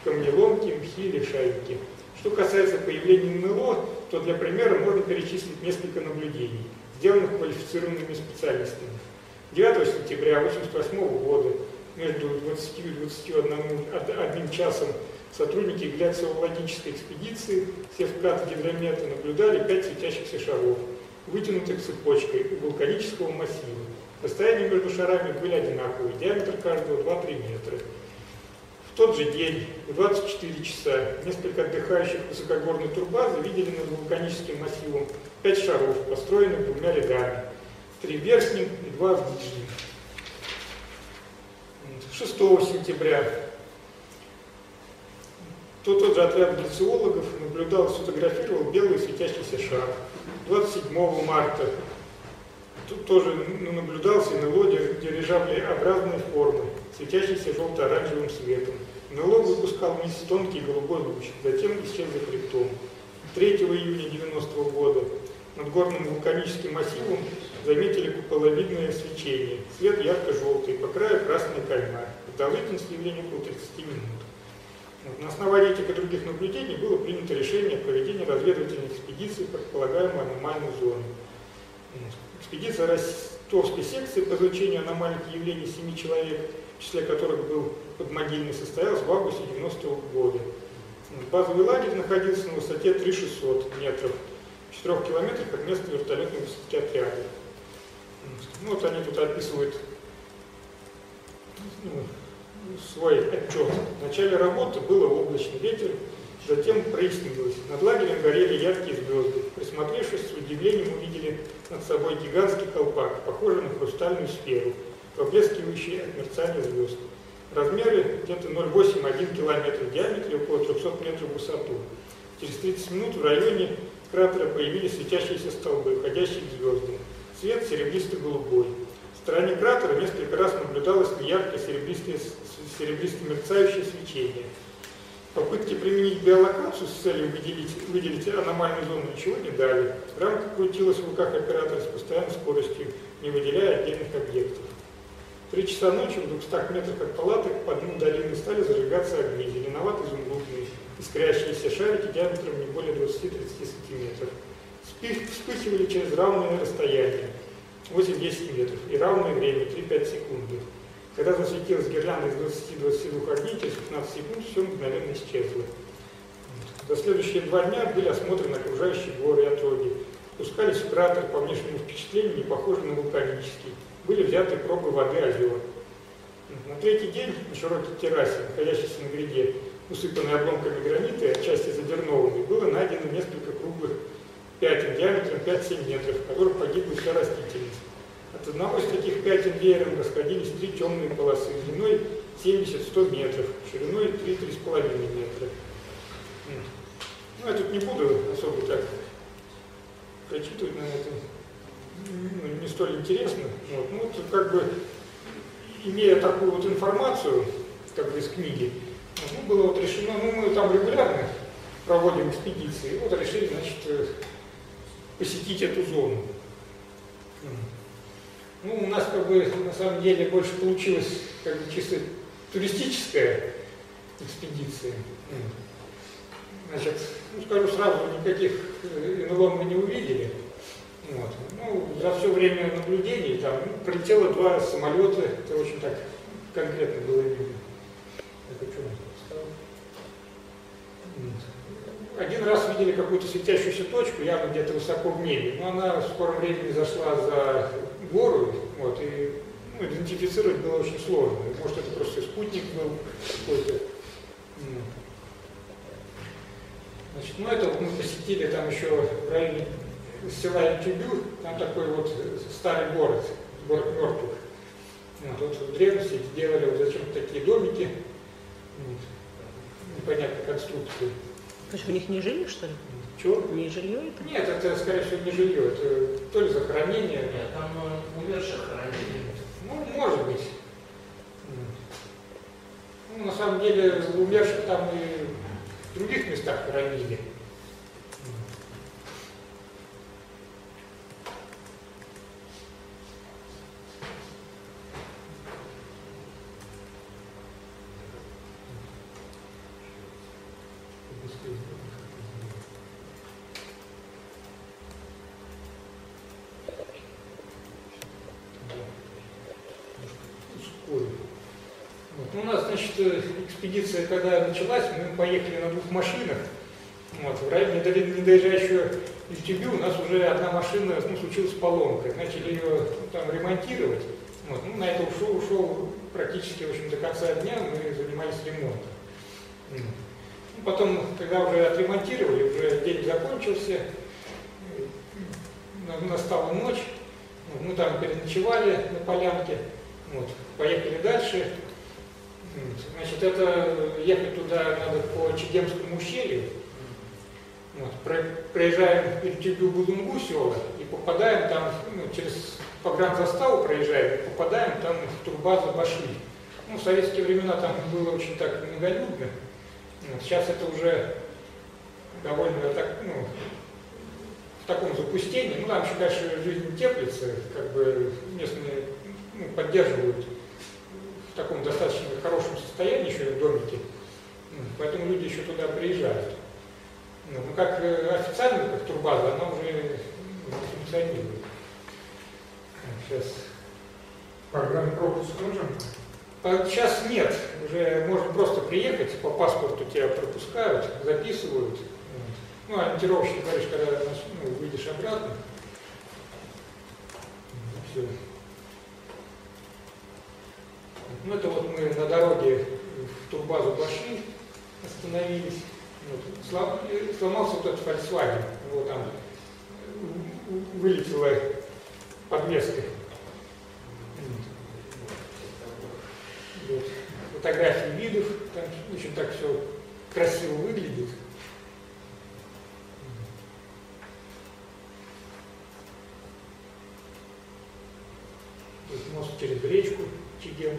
камнеломки, мхи, лишайники. Что касается появления НЛО, то для примера можно перечислить несколько наблюдений, сделанных квалифицированными специалистами. 9 сентября 1988 года между 20 и 21 часом сотрудники гляциологической экспедиции Севкат гидромета наблюдали пять светящихся шаров, вытянутых цепочкой у вулканического массива. Расстояния между шарами были одинаковые, диаметр каждого 2-3 метра. Тот же день, в 24 часа, несколько отдыхающих высокогорной турбазы видели над вулканическим массивом пять шаров, построенных двумя рядами, три в верхнем и два в нижнем. 6 сентября то тот же отряд гляциологов наблюдал, сфотографировал белый светящийся шар. 27 марта тут тоже наблюдался НЛО дирижаблеобразной формы, светящийся желто-оранжевым светом. НЛО выпускал вниз тонкий голубой луч, затем исчез за хребтом. 3 июня 90 -го года над горным вулканическим массивом заметили куполовидное свечение. Свет ярко-желтый, по краю красный кальмар. Продолжительность явления около 30 минут. Вот. На основании этих и других наблюдений было принято решение о проведении разведывательной экспедиции в предполагаемую аномальную зону. Экспедиция Ростовской секции по изучению аномальных явлений семи человек, в числе которых был подмогильный, состоялась в августе 90 -го года. Базовый лагерь находился на высоте 3600 метров, в 4 километрах от места вертолетной высадки отряда. Ну, вот они тут описывают ну, свой отчет. В начале работы было облачный ветер, затем прояснилось. Над лагерем горели яркие звезды. Присмотревшись, с удивлением увидели над собой гигантский колпак, похожий на хрустальную сферу, поблескивающий от мерцания звезд. Размеры где-то 0,8-1 километр в диаметре, около 300 метров в высоту. Через 30 минут в районе кратера появились светящиеся столбы, входящие в звезды. Цвет серебристо-голубой. В стороне кратера несколько раз наблюдалось неяркое серебристо-мерцающее свечение. Попытки применить биолокацию с целью выделить, выделить аномальную зону ничего не дали. Рамка крутилась в руках оператора с постоянной скоростью, не выделяя отдельных объектов. Три часа ночи в 200 метрах от палаток по дну долины стали зажигаться огни, зеленовато-изумрудные, искрящиеся шарики диаметром не более 20-30 сантиметров. Вспыхивали через равное расстояние, 8-10 метров, и равное время, 3-5 секунды. Когда засветилась гирлянда из 20-22 огней, через 15 секунд все мгновенно исчезло. За следующие два дня были осмотрены окружающие горы и отроги. Спускались в кратер, по внешнему впечатлению, не похожий на вулканический. Были взяты пробы воды озер. На третий день на широкой террасе, находящейся на гряде, усыпанной обломками гранита и отчасти задернованной, было найдено несколько круглых пятен диаметром 5-7 метров, в которых погибла вся растительность. От одного из таких пятен веером расходились три темные полосы длиной 70-100 метров, шириной 3-3,5 метра. Ну, я тут не буду особо так прочитывать, на это ну, не столь интересно. Вот. Ну, вот, как бы, имея такую вот информацию, как бы из книги, ну, было вот решено, ну, мы там регулярно проводим экспедиции, вот решили, значит, посетить эту зону. Ну, у нас как бы на самом деле больше получилось как бы чисто туристическая экспедиция. Значит, ну, скажу сразу, никаких НЛО мы не увидели. Вот. Ну, за все время наблюдений там ну, прилетело два самолета, это очень так конкретно было видно. Это что один раз видели какую-то светящуюся точку, явно где-то высоко в небе, но она в скором времени зашла за гору, вот, и ну, идентифицировать было очень сложно. Может, это просто спутник был какой-то. Значит, ну это мы посетили там еще в районе села Тюбю, там такой вот старый город, город мертвых. Вот, вот в древности сделали вот зачем такие домики, вот, непонятной конструкции. То есть у них не жили, что ли? Чего? Не жилье это? Нет, это, скорее всего, не жилье, это то ли захоронение. Нет, там э, умерших хоронили. Ну, может быть. Ну, на самом деле, умерших там и в других местах хоронили. Ускорю. Вот. Ну, у нас, значит, э, экспедиция, когда началась, мы поехали на двух машинах. Вот. В районе, не до- не доезжая еще из Тюбю, у нас уже одна машина ну, случилась поломка. Начали ее ну, там ремонтировать. Вот. Ну, на это ушел, ушел практически в общем, до конца дня, мы занимались ремонтом. Ну, потом, когда уже отремонтировали, уже день закончился, на- настала ночь, мы там переночевали на полянке, вот, поехали дальше. Значит, это ехать туда надо по Чегемскому ущелью. Вот, про- проезжаем Иртюбю Будунгу села и попадаем там, ну, через погранзаставу проезжаем, попадаем там в турбазу Башли. Ну, в советские времена там было очень так многолюдно. Вот, сейчас это уже довольно так, ну, в таком запустении. Ну, там еще, конечно, жизнь теплится, как бы местные ну, поддерживают в таком достаточно хорошем состоянии еще в домике. Поэтому люди еще туда приезжают. Ну, ну, как э, официально, как турбаза, она уже не функционирует. Сейчас. Программ пропуск нужен? А Сейчас нет, уже можно просто приехать, по паспорту тебя пропускают, записывают. Ну, ориентировочно говоришь, когда ну, выйдешь обратно. Все. Ну, это вот мы на дороге в турбазу пошли, остановились. Вот. Э, Сломался вот этот Volkswagen, его там э, у- вылетела подвеска. Вот. Фотографии видов, там очень так все красиво выглядит. Мост через речку Чигем.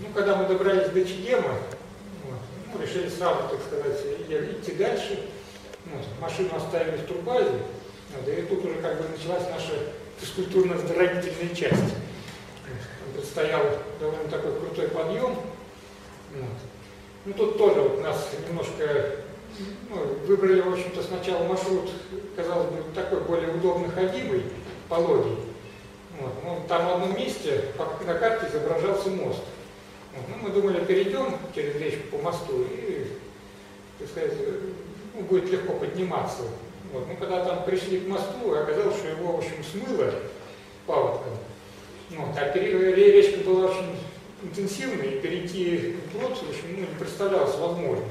Ну, когда мы добрались до Чигема, вот, ну, решили сразу, так сказать, идти дальше. Вот, машину оставили в турбазе, вот, и тут уже как бы началась наша физкультурно-оздоровительная часть. Там предстоял довольно такой крутой подъем. Вот. Ну, тут тоже вот нас немножко ну, выбрали, в общем-то, сначала маршрут, казалось бы, такой более удобно ходимый, пологий. Вот. Ну, там в одном месте на карте изображался мост. Ну, мы думали, перейдем через речку по мосту и, так сказать, ну, будет легко подниматься. Вот. Ну, когда там пришли к мосту, оказалось, что его, в общем, смыло паводком. Вот. А речка была очень интенсивной, и перейти вплоть, в общем, ну, не представлялось возможным.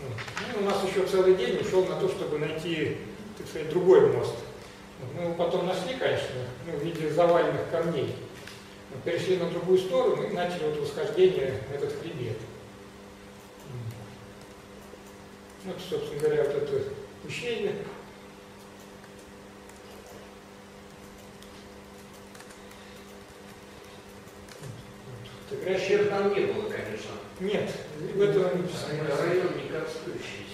Ну, у нас еще целый день ушел на то, чтобы найти, так сказать, другой мост. Мы его потом нашли, конечно, ну, в виде заваленных камней. Перешли на другую сторону и начали вот восхождение на этот хребет. Вот, собственно говоря, вот это ущелье. Пещер там не было, конечно. Нет, в этом Район не кастующийся.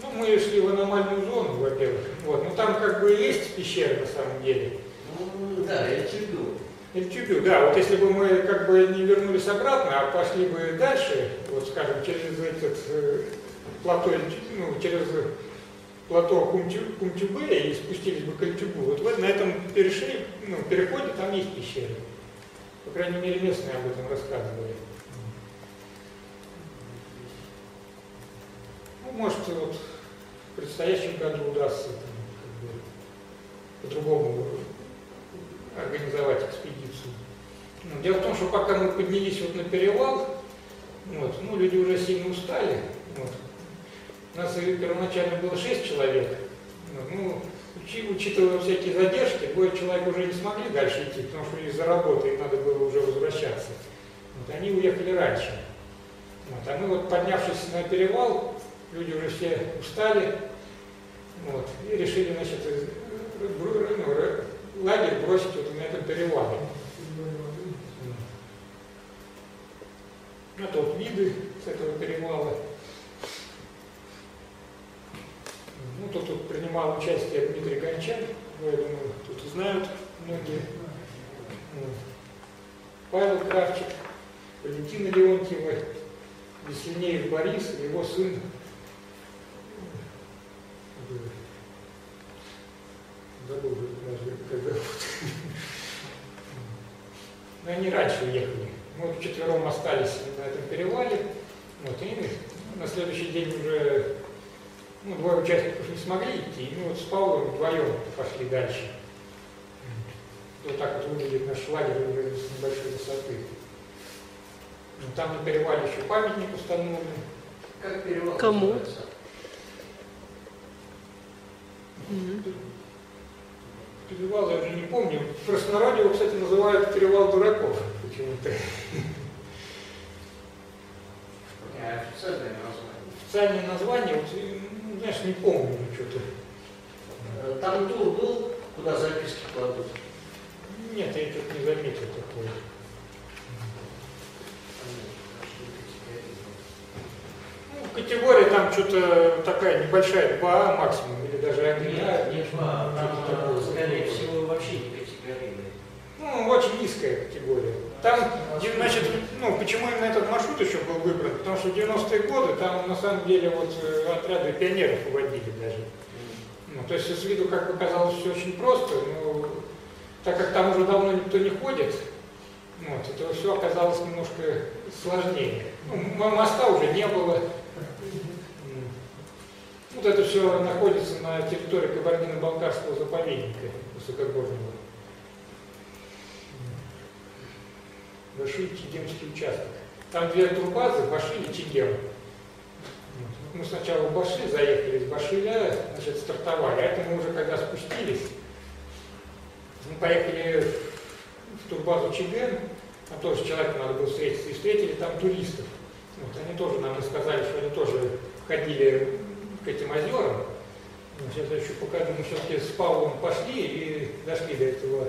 Ну, мы шли в аномальную зону, во-первых. Вот. Ну, там как бы есть пещеры на самом деле. Ну, да, я чудо. Эльтюбю, да, вот если бы мы как бы не вернулись обратно, а пошли бы дальше, вот скажем, через этот э, плато, ну, через плато Кумтю- Кумтюбе и спустились бы к Эльтюбу, вот в- на этом перешли, ну, переходе там есть пещеры. По крайней мере, местные об этом рассказывали. Ну, может, вот в предстоящем году удастся как бы, по-другому организовать экспедицию. Ну, дело в том, что пока мы поднялись вот на перевал, вот, ну, люди уже сильно устали. Вот. У нас первоначально было 6 человек. Ну, учи- учитывая всякие задержки, двое человек уже не смогли дальше идти, потому что из-за работы им надо было уже возвращаться. Вот, они уехали раньше. Вот, а мы вот поднявшись на перевал, люди уже все устали, вот, и решили, значит, ну, лагерь бросить вот на этом перевале. Это вот виды с этого перевала. Ну, тут, тут принимал участие Дмитрий Гончар, ну, я думаю, тут знают многие. Павел Кравчик, Валентина Леонтьева, Веселнеев Борис, его сын. Забыл даже, как зовут. Но они раньше уехали. Мы вчетвером остались на этом перевале. Вот, и на следующий день уже ну, двое участников не смогли идти, и мы вот с Павлом вдвоем пошли дальше. Вот так вот выглядит наш лагерь уже с небольшой высоты. Ну, Там на перевале еще памятник установлен. Как перевал Кому? называется? Перевал я уже не помню. В простонародье его, кстати, называют перевал дураков почему-то. Не, официальное название. Официальное название, вот, ну, знаешь, не помню что-то. Э, Там тур был, куда записки кладут. Нет, я что-то не заметил такое. Ну, категория там что-то такая небольшая, 2А максимум, или даже 1А. Нет, нет, а, что-то там, такое. скорее всего, вообще не категорийные. Ну, очень низкая категория. Там, значит, ну, почему именно этот маршрут еще был выбран? Потому что в 90-е годы там, на самом деле, вот э, отряды пионеров уводили даже. Ну, то есть, с виду, как показалось, все очень просто, но так как там уже давно никто не ходит, вот, это все оказалось немножко сложнее. Ну, моста уже не было. Вот это все находится на территории Кабардино-Балкарского заповедника высокогорного. Баши Чигемский участок. Там две турбазы, Баши и Чигем. Вот. Мы сначала в Баши заехали, из Башиля, значит, стартовали. А это мы уже когда спустились, мы поехали в турбазу Чиген, там тоже человек надо было встретиться, и встретили там туристов. Вот, они тоже нам рассказали, что они тоже ходили к этим озерам. Ну, Сейчас еще покажу, мы все-таки с Павлом пошли и дошли до, этого,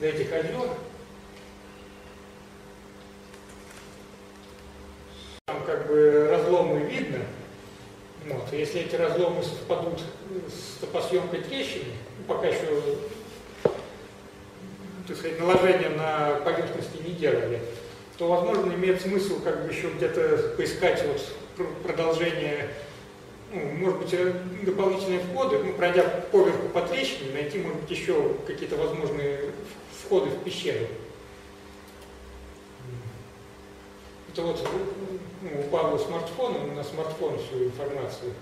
до этих озер. Там как бы разломы видно. Вот. Если эти разломы совпадут с топосъемкой трещины, ну, пока еще так сказать, наложения на поверхности не делали, то, возможно, имеет смысл как бы еще где-то поискать вот пр- продолжение, ну, может быть, э, дополнительные входы, ну, пройдя поверху по трещине, найти, может быть, еще какие-то возможные входы в пещеру. Это вот ну, у Павла смартфон, он на смартфон всю информацию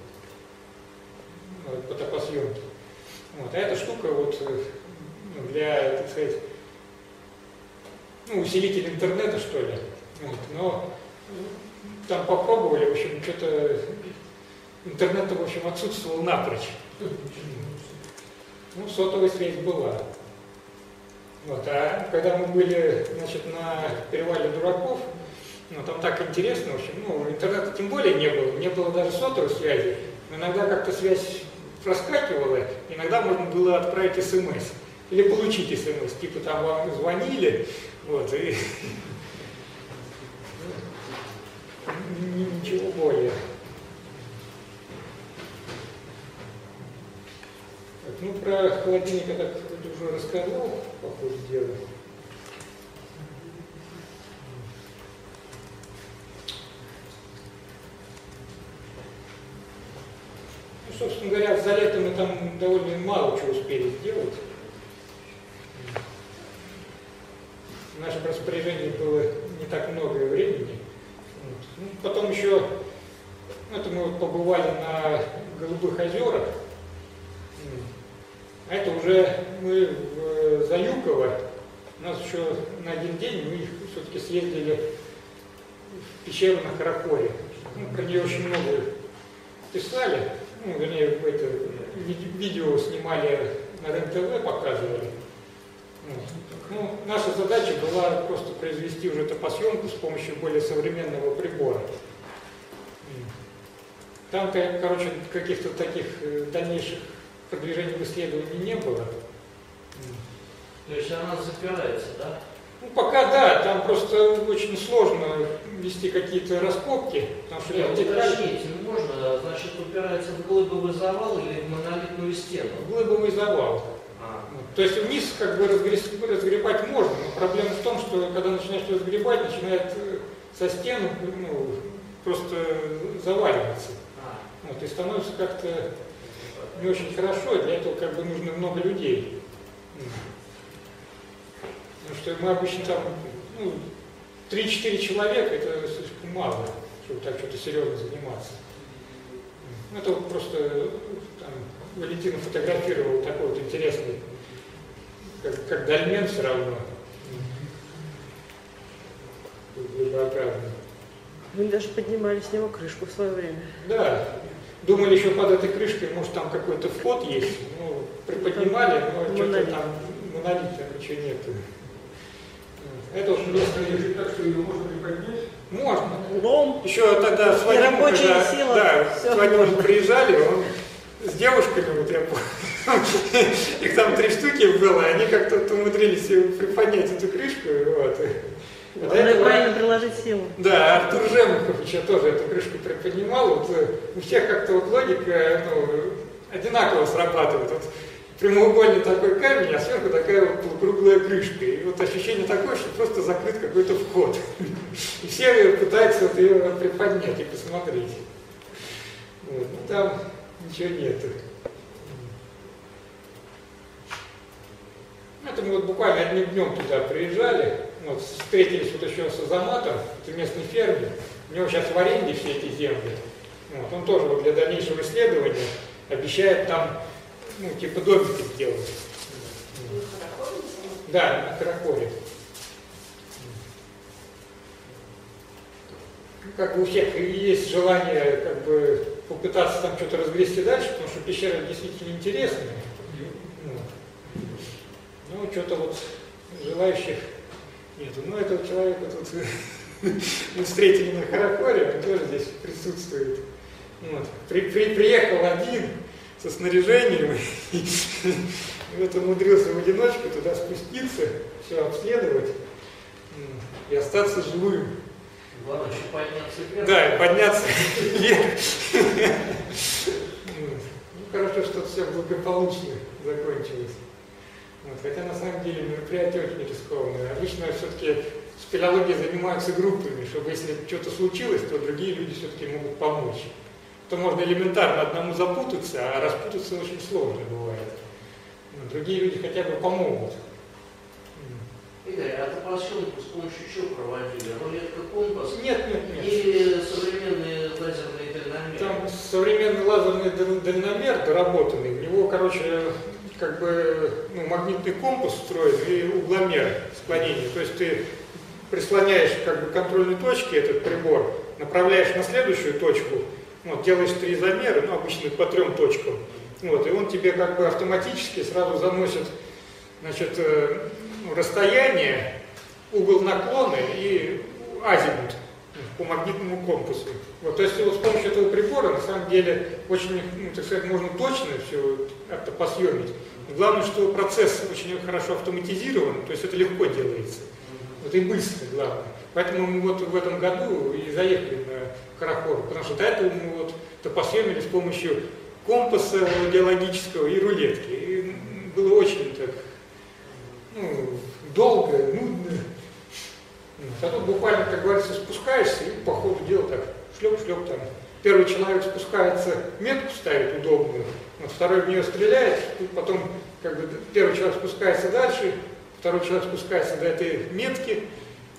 ну, по топосъемке. Вот. А эта штука вот э, ну, для, так сказать, ну, усилитель интернета, что ли. Вот. Но там попробовали, в общем, что-то интернет, в общем, отсутствовал напрочь. Ну, сотовая связь была. Вот. А когда мы были, значит, на перевале дураков, ну, там так интересно, в общем, ну, интернета тем более не было, не было даже сотовой связи. Но иногда как-то связь проскакивала, иногда можно было отправить смс или получить смс, типа там вам звонили, вот, и [LAUGHS] ничего более. Так, ну, про холодильник я так уже рассказал, по ходу. Собственно говоря, за лето мы там довольно мало чего успели сделать. В нашем распоряжении было не так много времени. Ну, потом еще, это мы побывали на Голубых озерах. А это уже мы в э, Заюково. У нас еще на один день мы все-таки съездили в пещеру на Каракоре. Ну, про нее очень много писали, ну, вернее, это ви- видео снимали на РЕН-ТВ, показывали. Вот. Ну, наша задача была просто произвести уже топосъемку с помощью более современного прибора. Там, ко- короче, каких-то таких э, дальнейших продвижений в исследовании не было. То есть она запирается, да? Ну, пока да, там просто очень сложно вести какие-то раскопки, потому что Нет, вертикаль- уточните, можно, значит, упирается в глыбовый завал или в монолитную стену? глыбовый завал. А. То есть вниз как бы разгребать можно, но проблема в том, что когда начинаешь разгребать, начинает э, со стены ну, просто заваливаться. а. Вот, и становится как-то не очень хорошо, для этого как бы нужно много людей. Потому что мы обычно там, ну, 3-4 человека, это слишком мало, чтобы так что-то серьезно заниматься. М. Это просто э, там, Валентина фотографировал такой вот интересный, как, как дольмен все равно. Мы даже поднимали с него крышку в свое время. Да, думали еще под этой крышкой, может там какой-то вход есть. Ну, приподнимали, но что-то монолит. там монолита ничего нету. Это уж местные... Так что ее можно приподнять? Можно. Лом. Еще тогда с И Вадимом, когда, сила. да, Всё с Вадимом приезжали, он с девушками, вот я помню, их там три штуки было, и они как-то умудрились приподнять эту крышку, вот. Надо этого- правильно приложить силу. да, Артур Жемухов еще тоже эту крышку приподнимал. Вот, э, у всех как-то вот логика ну, одинаково срабатывает. Вот прямоугольный такой камень, а сверху такая вот полукруглая крышка. И вот ощущение такое, что просто закрыт какой-то вход. И все пытаются вот ее приподнять и посмотреть. Вот, ну, там ничего нету. Ну, Это мы вот буквально одним днем туда приезжали, вот, встретились вот еще с Азаматом, это местный фермер, у него сейчас в аренде все эти земли. Вот, он тоже вот для дальнейшего исследования обещает там, ну, типа домики сделать. Да, на Каракоре. Ну, Как бы у всех есть желание как бы попытаться там что-то разгрести дальше, потому что пещера действительно интересная. Вот. Ну, что-то вот желающих нету. Ну, этого человека тут [LAUGHS] мы встретили на Каракоре, он тоже здесь присутствует. Вот. При, при- приехал один со снаряжением, [LAUGHS] и вот умудрился в одиночку туда спуститься, все обследовать и остаться живым. Главное, еще подняться вверх. Да, и подняться вверх. [LAUGHS] Ну, хорошо, что все благополучно закончилось. Вот. Хотя на самом деле мероприятие очень рискованное. Обычно все-таки спелеологией занимаются группами, чтобы если что-то случилось, то другие люди все-таки могут помочь. То можно элементарно одному запутаться, а распутаться очень сложно бывает. Ну, Другие люди хотя бы помогут. Игорь, а топосъемку с помощью чего проводили? Рулетка компас? Нет, нет, нет. Или современные лазерные дальномеры? Там современный лазерный даль- дальномер доработанный, у него, короче, как бы ну, магнитный компас встроен и угломер склонения. То есть ты прислоняешь как бы к контрольной точке этот прибор, направляешь на следующую точку, вот, делаешь три замера, ну, обычно по трем точкам, вот, и он тебе как бы автоматически сразу заносит значит, э, ну, расстояние, угол наклона и азимут по магнитному компасу. Вот, то есть вот с помощью этого прибора на самом деле очень, ну, так сказать, можно точно все как-то посъемить. Главное, что процесс очень хорошо автоматизирован, то есть это легко делается. Вот и быстро, главное. Поэтому мы вот в этом году и заехали на Карахор, потому что до этого мы вот топосъемили с помощью компаса геологического и рулетки. И было очень так, ну, долго, нудно. А тут буквально, как говорится, спускаешься и по ходу дела так шлеп-шлеп там. Первый человек спускается, метку ставит удобную, вот второй в нее стреляет, тут потом как бы первый человек спускается дальше, второй человек спускается до этой метки,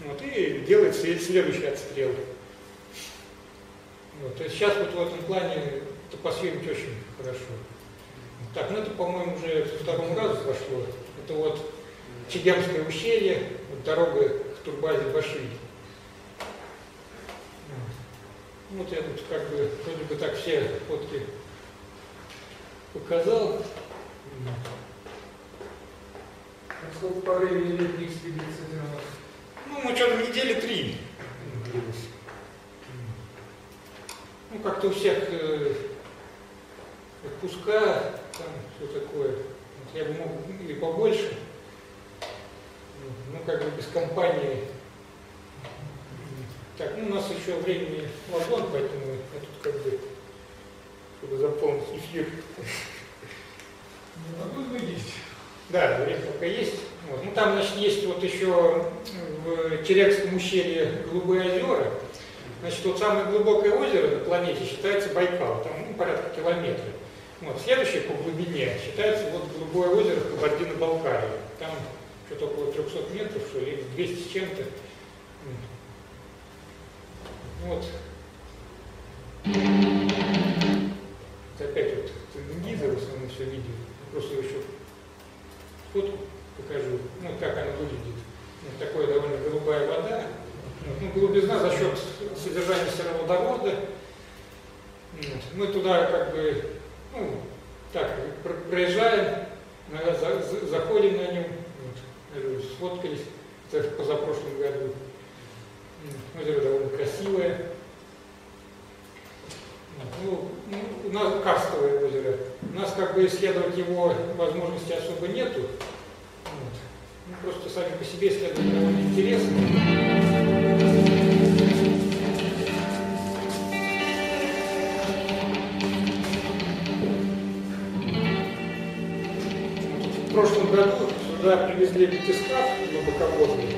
вот, и делает след- следующий отстрел. Вот, то есть сейчас вот в этом плане топосъемить очень хорошо. Так, ну это, по-моему, уже во второму разу пошло. Это вот Чегемское ущелье, вот дорога к турбазе Баши. Вот. Вот я тут как бы вроде бы так все фотки показал. сколько по времени летних экспедиций делал? Ну, мы что-то недели три. Ну, как-то у всех э, отпуска, там все такое. Я бы мог или побольше. Ну, как бы без компании. Так, ну, у нас еще времени вагон, поэтому я тут как бы, чтобы заполнить эфир. Ну, а тут вы есть. Да, время пока есть. Вот. Ну там, значит, есть вот еще в Терекском ущелье голубые озера. Значит, вот самое глубокое озеро на планете считается Байкал, там ну, порядка километра. Вот. Следующее по глубине считается вот голубое озеро в Кабардино-Балкарии. Там что-то около 300 метров, что ли, или 200 с чем-то. Вот. Это опять вот Тенгиза в основном все видео. Просто еще фотку покажу, ну, как она выглядит. Вот такое довольно голубая вода. Ну, голубизна за счет содержания сероводорода. Мы туда как бы, ну, так, пр- проезжаем, заходим на нем, сфоткались, это в позапрошлом году. Озеро довольно красивое. Ну, ну, у нас карстовое озеро. У нас как бы исследовать его возможности особо нету. Вот. Ну, просто сами по себе исследовать довольно интересно. Прошлом году сюда привезли батискаф глубоководный.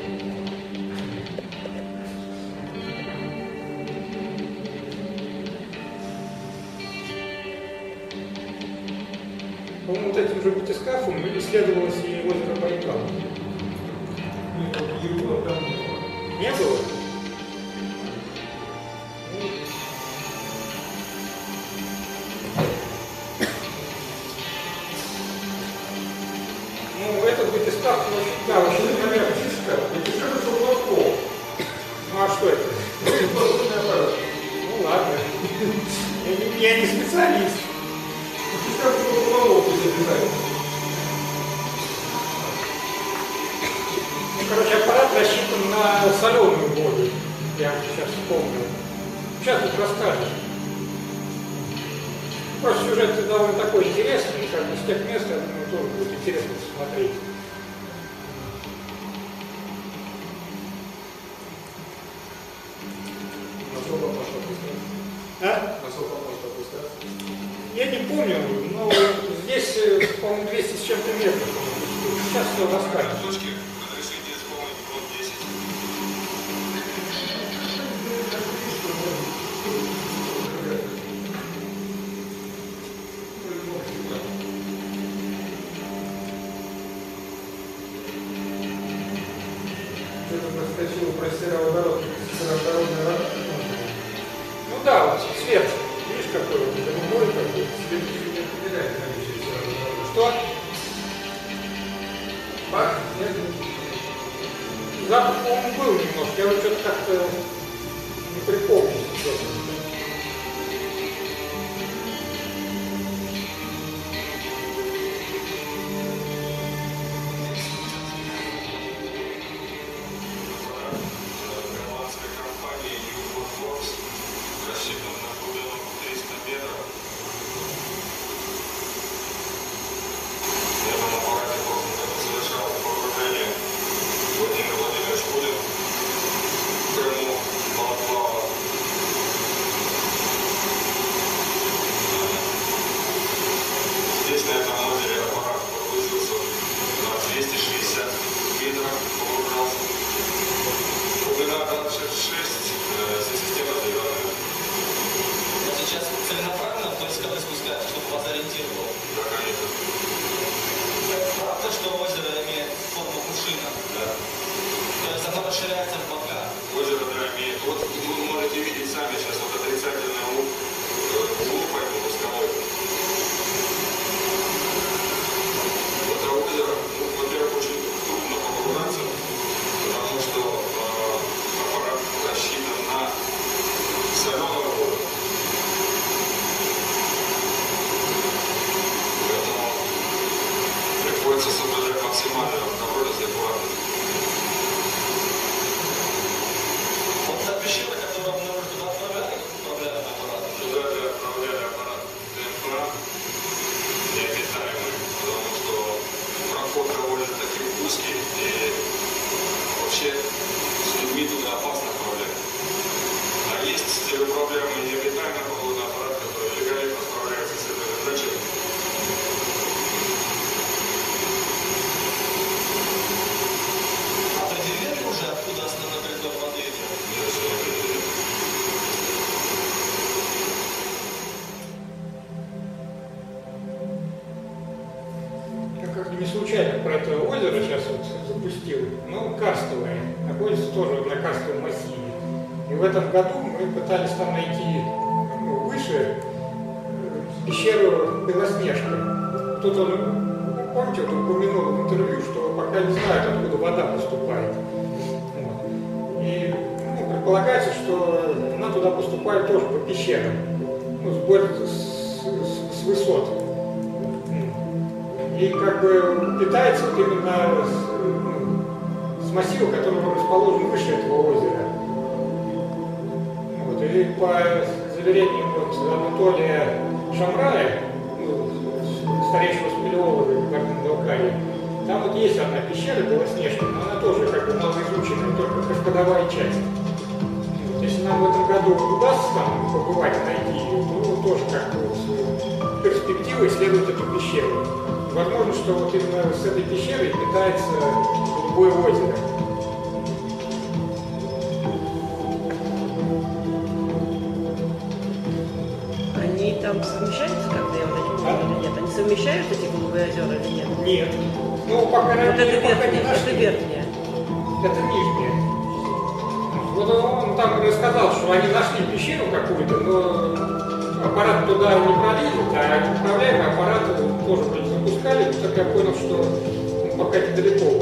По-моему, вот этим же батискафом исследовалось и озеро Байкал. Там не было. Он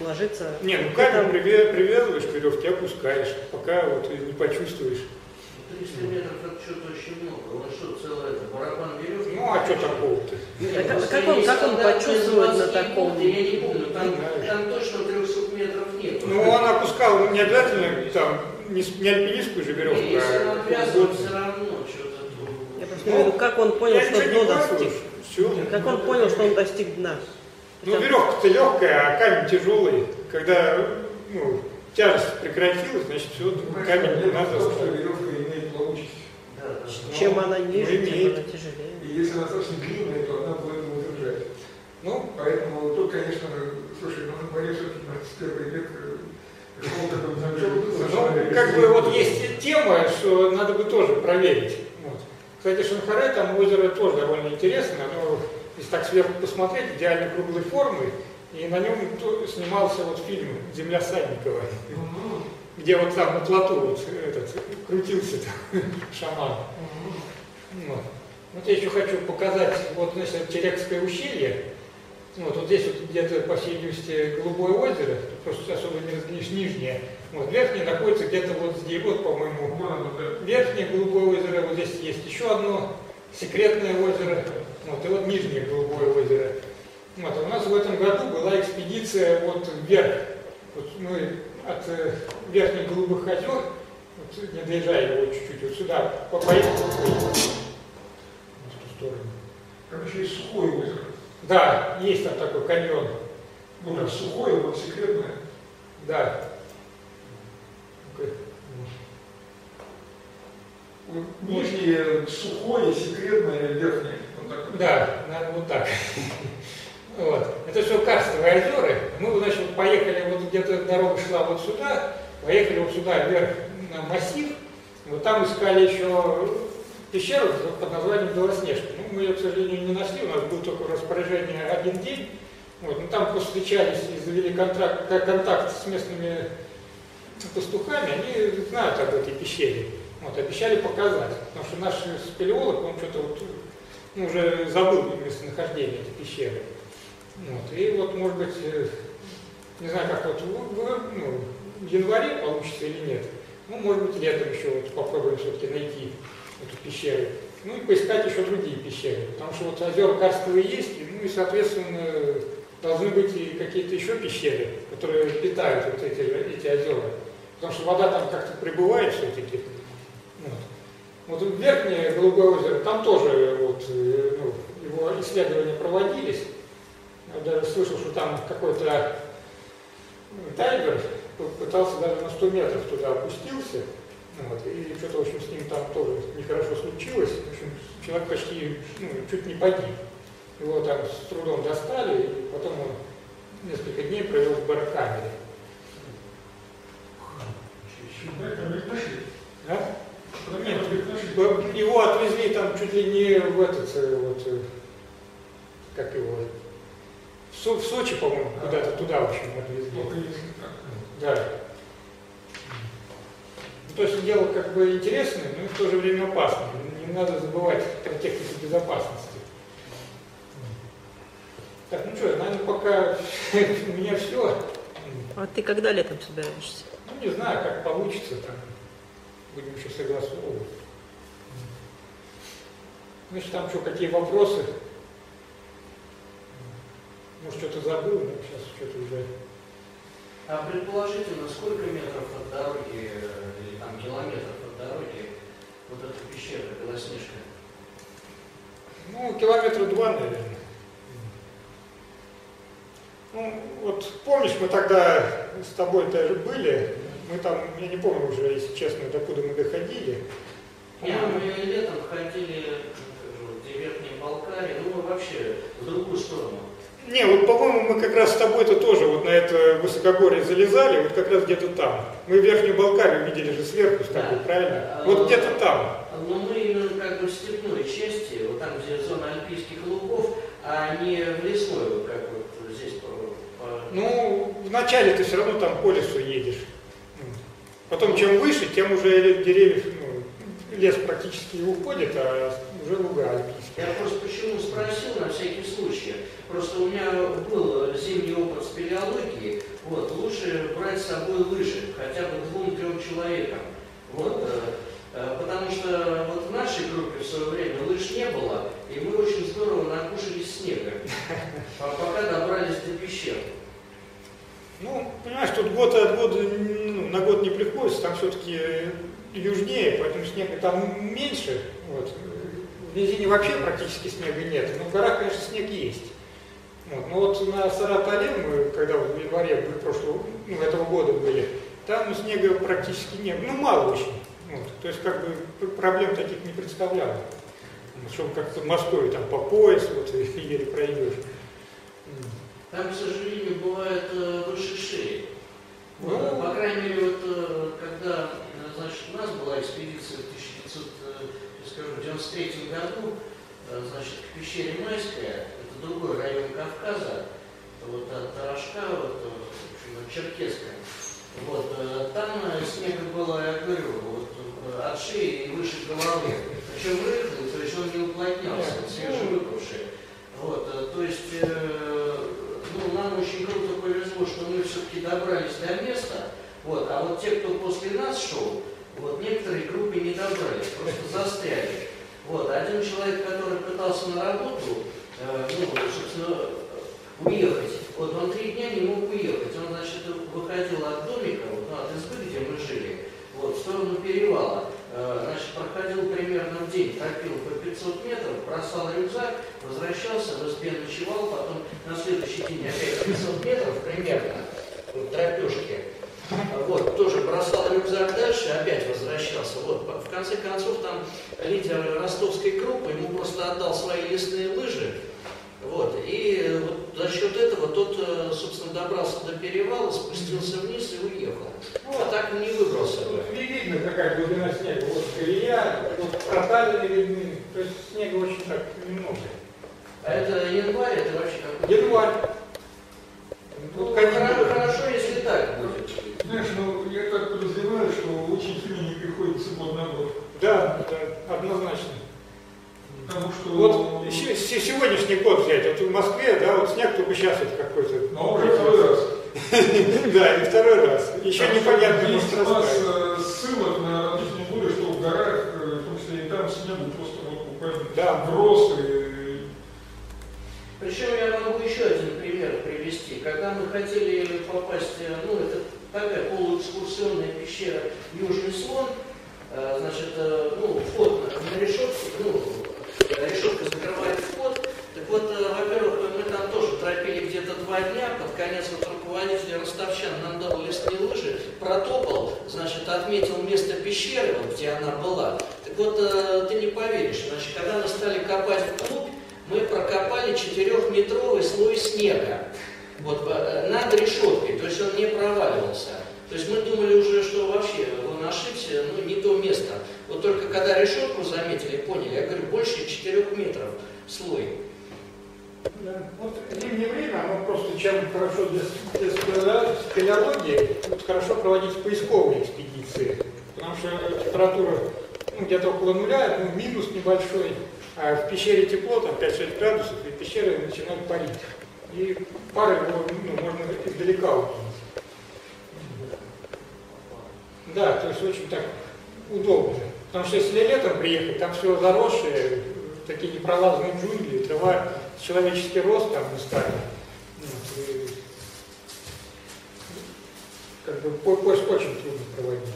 ложиться. Не, ну как там- привя- привязываешь к веревке, опускаешь, пока вот не почувствуешь. 300 метров это что-то очень много. Он что, целый это, барабан веревки? Ну, а что такого-то? Так как- как он- как он почувствует на таком? Я не помню, там, Не там точно 300 метров нет. Ну, он опускал ну, не обязательно там не, с- не альпинистскую же веревку, Если он а отвязывает, какую-то. все равно что-то. Я просто виду, как он понял, что дно достиг. Как он понял, что он достиг дна. Ну, веревка-то легкая, а камень тяжелый. Когда ну, тяжесть прекратилась, значит, все, камень не надо Потому что оставить. веревка имеет плавучесть. Чем она ниже, Ну, тем она тяжелее. И если она достаточно длинная, то она будет его удержать. Ну, Поэтому тут, конечно, слушай, ну, Борис все-таки 21 век, э, Ну, как бы вот есть тема, что надо бы тоже проверить. Вот. Кстати, Шанхаре, там озеро тоже довольно интересное, оно, если так сверху посмотреть, идеально круглой формы, и на нем снимался вот фильм «Земля Садникова», где вот там на плоту вот этот, крутился там [LAUGHS] шаман. Вот. Вот я еще хочу показать, вот, значит, Терекское ущелье, вот, вот здесь вот где-то, по всей видимости, голубое озеро, просто особо не разглядишь нижнее. Вот, верхнее находится где-то вот здесь, вот, по-моему, верхнее голубое озеро, вот здесь есть еще одно секретное озеро, вот, и вот нижнее голубое озеро. Вот, а у нас в этом году была экспедиция вот вверх, вот мы от э, верхних голубых озер, вот, не доезжая его чуть-чуть, вот сюда, по поехали, в ту сторону. Короче, есть сухое озеро. Да, есть там такой каньон. Ну, как сухое, вот секретное. Да. Нижнее сухое, секретное, верхнее. Да, надо вот так. [LAUGHS] Вот. Это все карстовые озера. Мы, значит, поехали, вот где-то дорога шла вот сюда, поехали вот сюда вверх на массив. Вот там искали еще пещеру под названием Белоснежка. Ну, мы ее, к сожалению, не нашли, у нас был только в распоряжении один день. Вот. Но там встречались и завели контракт, э, контакт с местными пастухами, они знают об этой пещере. Вот, обещали показать. Потому что наш спелеолог, он что-то вот, ну, уже забыл местонахождение этой пещеры. Вот. И вот, может быть, э, не знаю, как вот в, ну, в январе получится или нет. Ну, может быть, летом еще вот попробуем все-таки найти эту пещеру. Ну и поискать еще другие пещеры. Потому что вот озера карстовые есть, ну и, соответственно, должны быть и какие-то еще пещеры, которые питают вот эти, эти озера. Потому что вода там как-то прибывает все-таки. Вот. Вот верхнее Голубое озеро, там тоже вот, э, ну, его исследования проводились. Я даже слышал, что там какой-то ну, тайгер пытался даже на 100 метров туда опустился. Вот, и что-то, в общем, с ним там тоже нехорошо случилось. В общем, человек почти ну, чуть не погиб. Его там с трудом достали, и потом он несколько дней провел в барокамере. А? Нет, его отвезли там чуть ли не в этот, э, вот, э, как его, в, Со- в Сочи, по-моему, куда-то туда, в общем, отвезли. Да. Ну, то есть дело как бы интересное, но и в то же время опасное. Не надо забывать про технику безопасности. Так, ну что, наверное, пока [LAUGHS] у меня все. А ты когда летом собираешься? Ну, не знаю, как получится там. Будем еще согласовывать. Значит, там что, какие вопросы? Может, что-то забыл, но сейчас что-то уже... А предположительно, сколько метров от дороги, э, или там километров от дороги, вот эта пещера Белоснежка? Ну, километра два, наверное. Ну, вот помнишь, мы тогда с тобой даже были, мы там, я не помню уже, если честно, докуда мы доходили. Не, мы летом ходили, ну, где Верхние Балкарии, ну мы вообще в другую сторону. Не, вот, по-моему, мы как раз с тобой-то тоже вот на это высокогорье залезали, вот как раз где-то там. Мы Верхнюю Балкарию видели же сверху с тобой, правильно? Вот где-то там. Но мы именно как бы в степной части, вот там, где зона альпийских лугов, а не в лесной, вот как вот здесь по, по- Ну, вначале ты все равно там по лесу едешь. Потом, чем выше, тем уже деревьев, ну, лес практически уходит, а уже луга альпийские. Я просто почему спросил на всякий случай. Просто у меня был зимний опыт спелеологии. Вот, лучше брать с собой лыжи, хотя бы двум-трем человекам. Вот, э, э, потому что вот в нашей группе в свое время лыж не было, и мы очень здорово накушались снега, а пока добрались до пещер. Ну, понимаешь, тут год от года, ну, на год не приходится, там все-таки южнее, поэтому снега там меньше. Вот. В низине вообще практически снега нет, но в горах, конечно, снег есть. Вот. Но вот на Саратове мы, когда в январе прошлого, ну, этого года были, там снега практически не было, ну, мало очень. Вот. То есть, как бы, проблем таких не представляло. Чтобы как в Москве там по пояс, вот, [LAUGHS] еле пройдешь там, к сожалению, бывает э, выше шеи. Вот, ну, по крайней мере, вот э, когда э, значит, у нас была экспедиция в 1993 году, значит, к пещере Майская, это другой район Кавказа, вот от Тарашка, вот, в общем, Черкесская. Вот, там снега было, я говорю, вот, от шеи и выше головы. Причем выехал, то есть он не уплотнялся, свежевыпавший. Вот, то есть ну, нам очень круто повезло, что мы все-таки добрались до места. Вот, а вот те, кто после нас шел, вот некоторые группы не добрались, просто застряли. Вот, один человек, который пытался на работу, э, ну, собственно, уехать, вот он три дня не мог уехать. Он, значит, выходил от домика, вот, ну, от избы, где мы жили, вот, в сторону перевала. Э, значит, проходил примерно в день, тропил по 500 метров, бросал рюкзак, возвращался, в избе ночевал, потом на следующий день опять 500 метров примерно, вот, тропешки. Вот, тоже бросал рюкзак дальше, опять возвращался. Вот, в конце концов, там лидер ростовской группы ему просто отдал свои лесные лыжи, вот, и вот за счет этого тот, э, собственно, добрался до перевала, спустился вниз и уехал. Ну, а так не выбрался бы. Не видно, какая глубина снега. Вот колея, вот проталины видны. То есть снега очень так немного. А это январь, это вообще как Январь. Ну, хорошо, хорошо, если так будет. Знаешь, ну, я так подозреваю, что очень сильно не приходится год на год. Да, да, однозначно. Потому что... Вот сегодняшний год взять, вот в Москве, да, вот снег только сейчас вот какой-то. Но уже второй раз. [LAUGHS] Да, и второй раз. Еще непонятно, Есть может у расправить. э, ссылок на различные годы, что в горах, э, в том числе и там снегу просто вот буквально Да. врос Причем я могу еще один пример привести. Когда мы хотели попасть, э, ну, это такая полуэкскурсионная пещера Южный слон, значит, ну, вход на, на решетку, ну, решетка закрывает вход. Так вот, э, во-первых, мы там тоже тропили где-то два дня, под конец вот руководитель Ростовчан нам дал лесные лыжи, протопал, значит, отметил место пещеры, вот где она была. Так вот, э, ты не поверишь, значит, когда мы стали копать вглубь, мы прокопали четырехметровый слой снега вот, э, над решеткой, то есть он не проваливался. То есть мы думали уже, что вообще он ошибся, ну не то место. Вот только когда решетку заметили, поняли, я говорю, больше 4 метров слой. Да. Вот зимнее время, оно просто чем хорошо для, для спелео- спелеологии, хорошо проводить поисковые экспедиции, потому что температура ну, где-то около нуля, ну, минус небольшой, а в пещере тепло, там 5-6 градусов, и пещеры начинают парить. И пары ну, можно издалека увидеть. Да, то есть очень так удобно. Потому что если летом приехать, там все заросшие такие непролазные джунгли, трава, человеческий рост там местами. Вот, и, как бы поиск очень трудно проводить.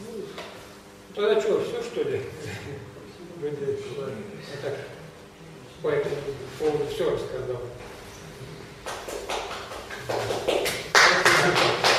Ну, тогда что, все что ли? Я так по этому поводу все рассказал. Thank you.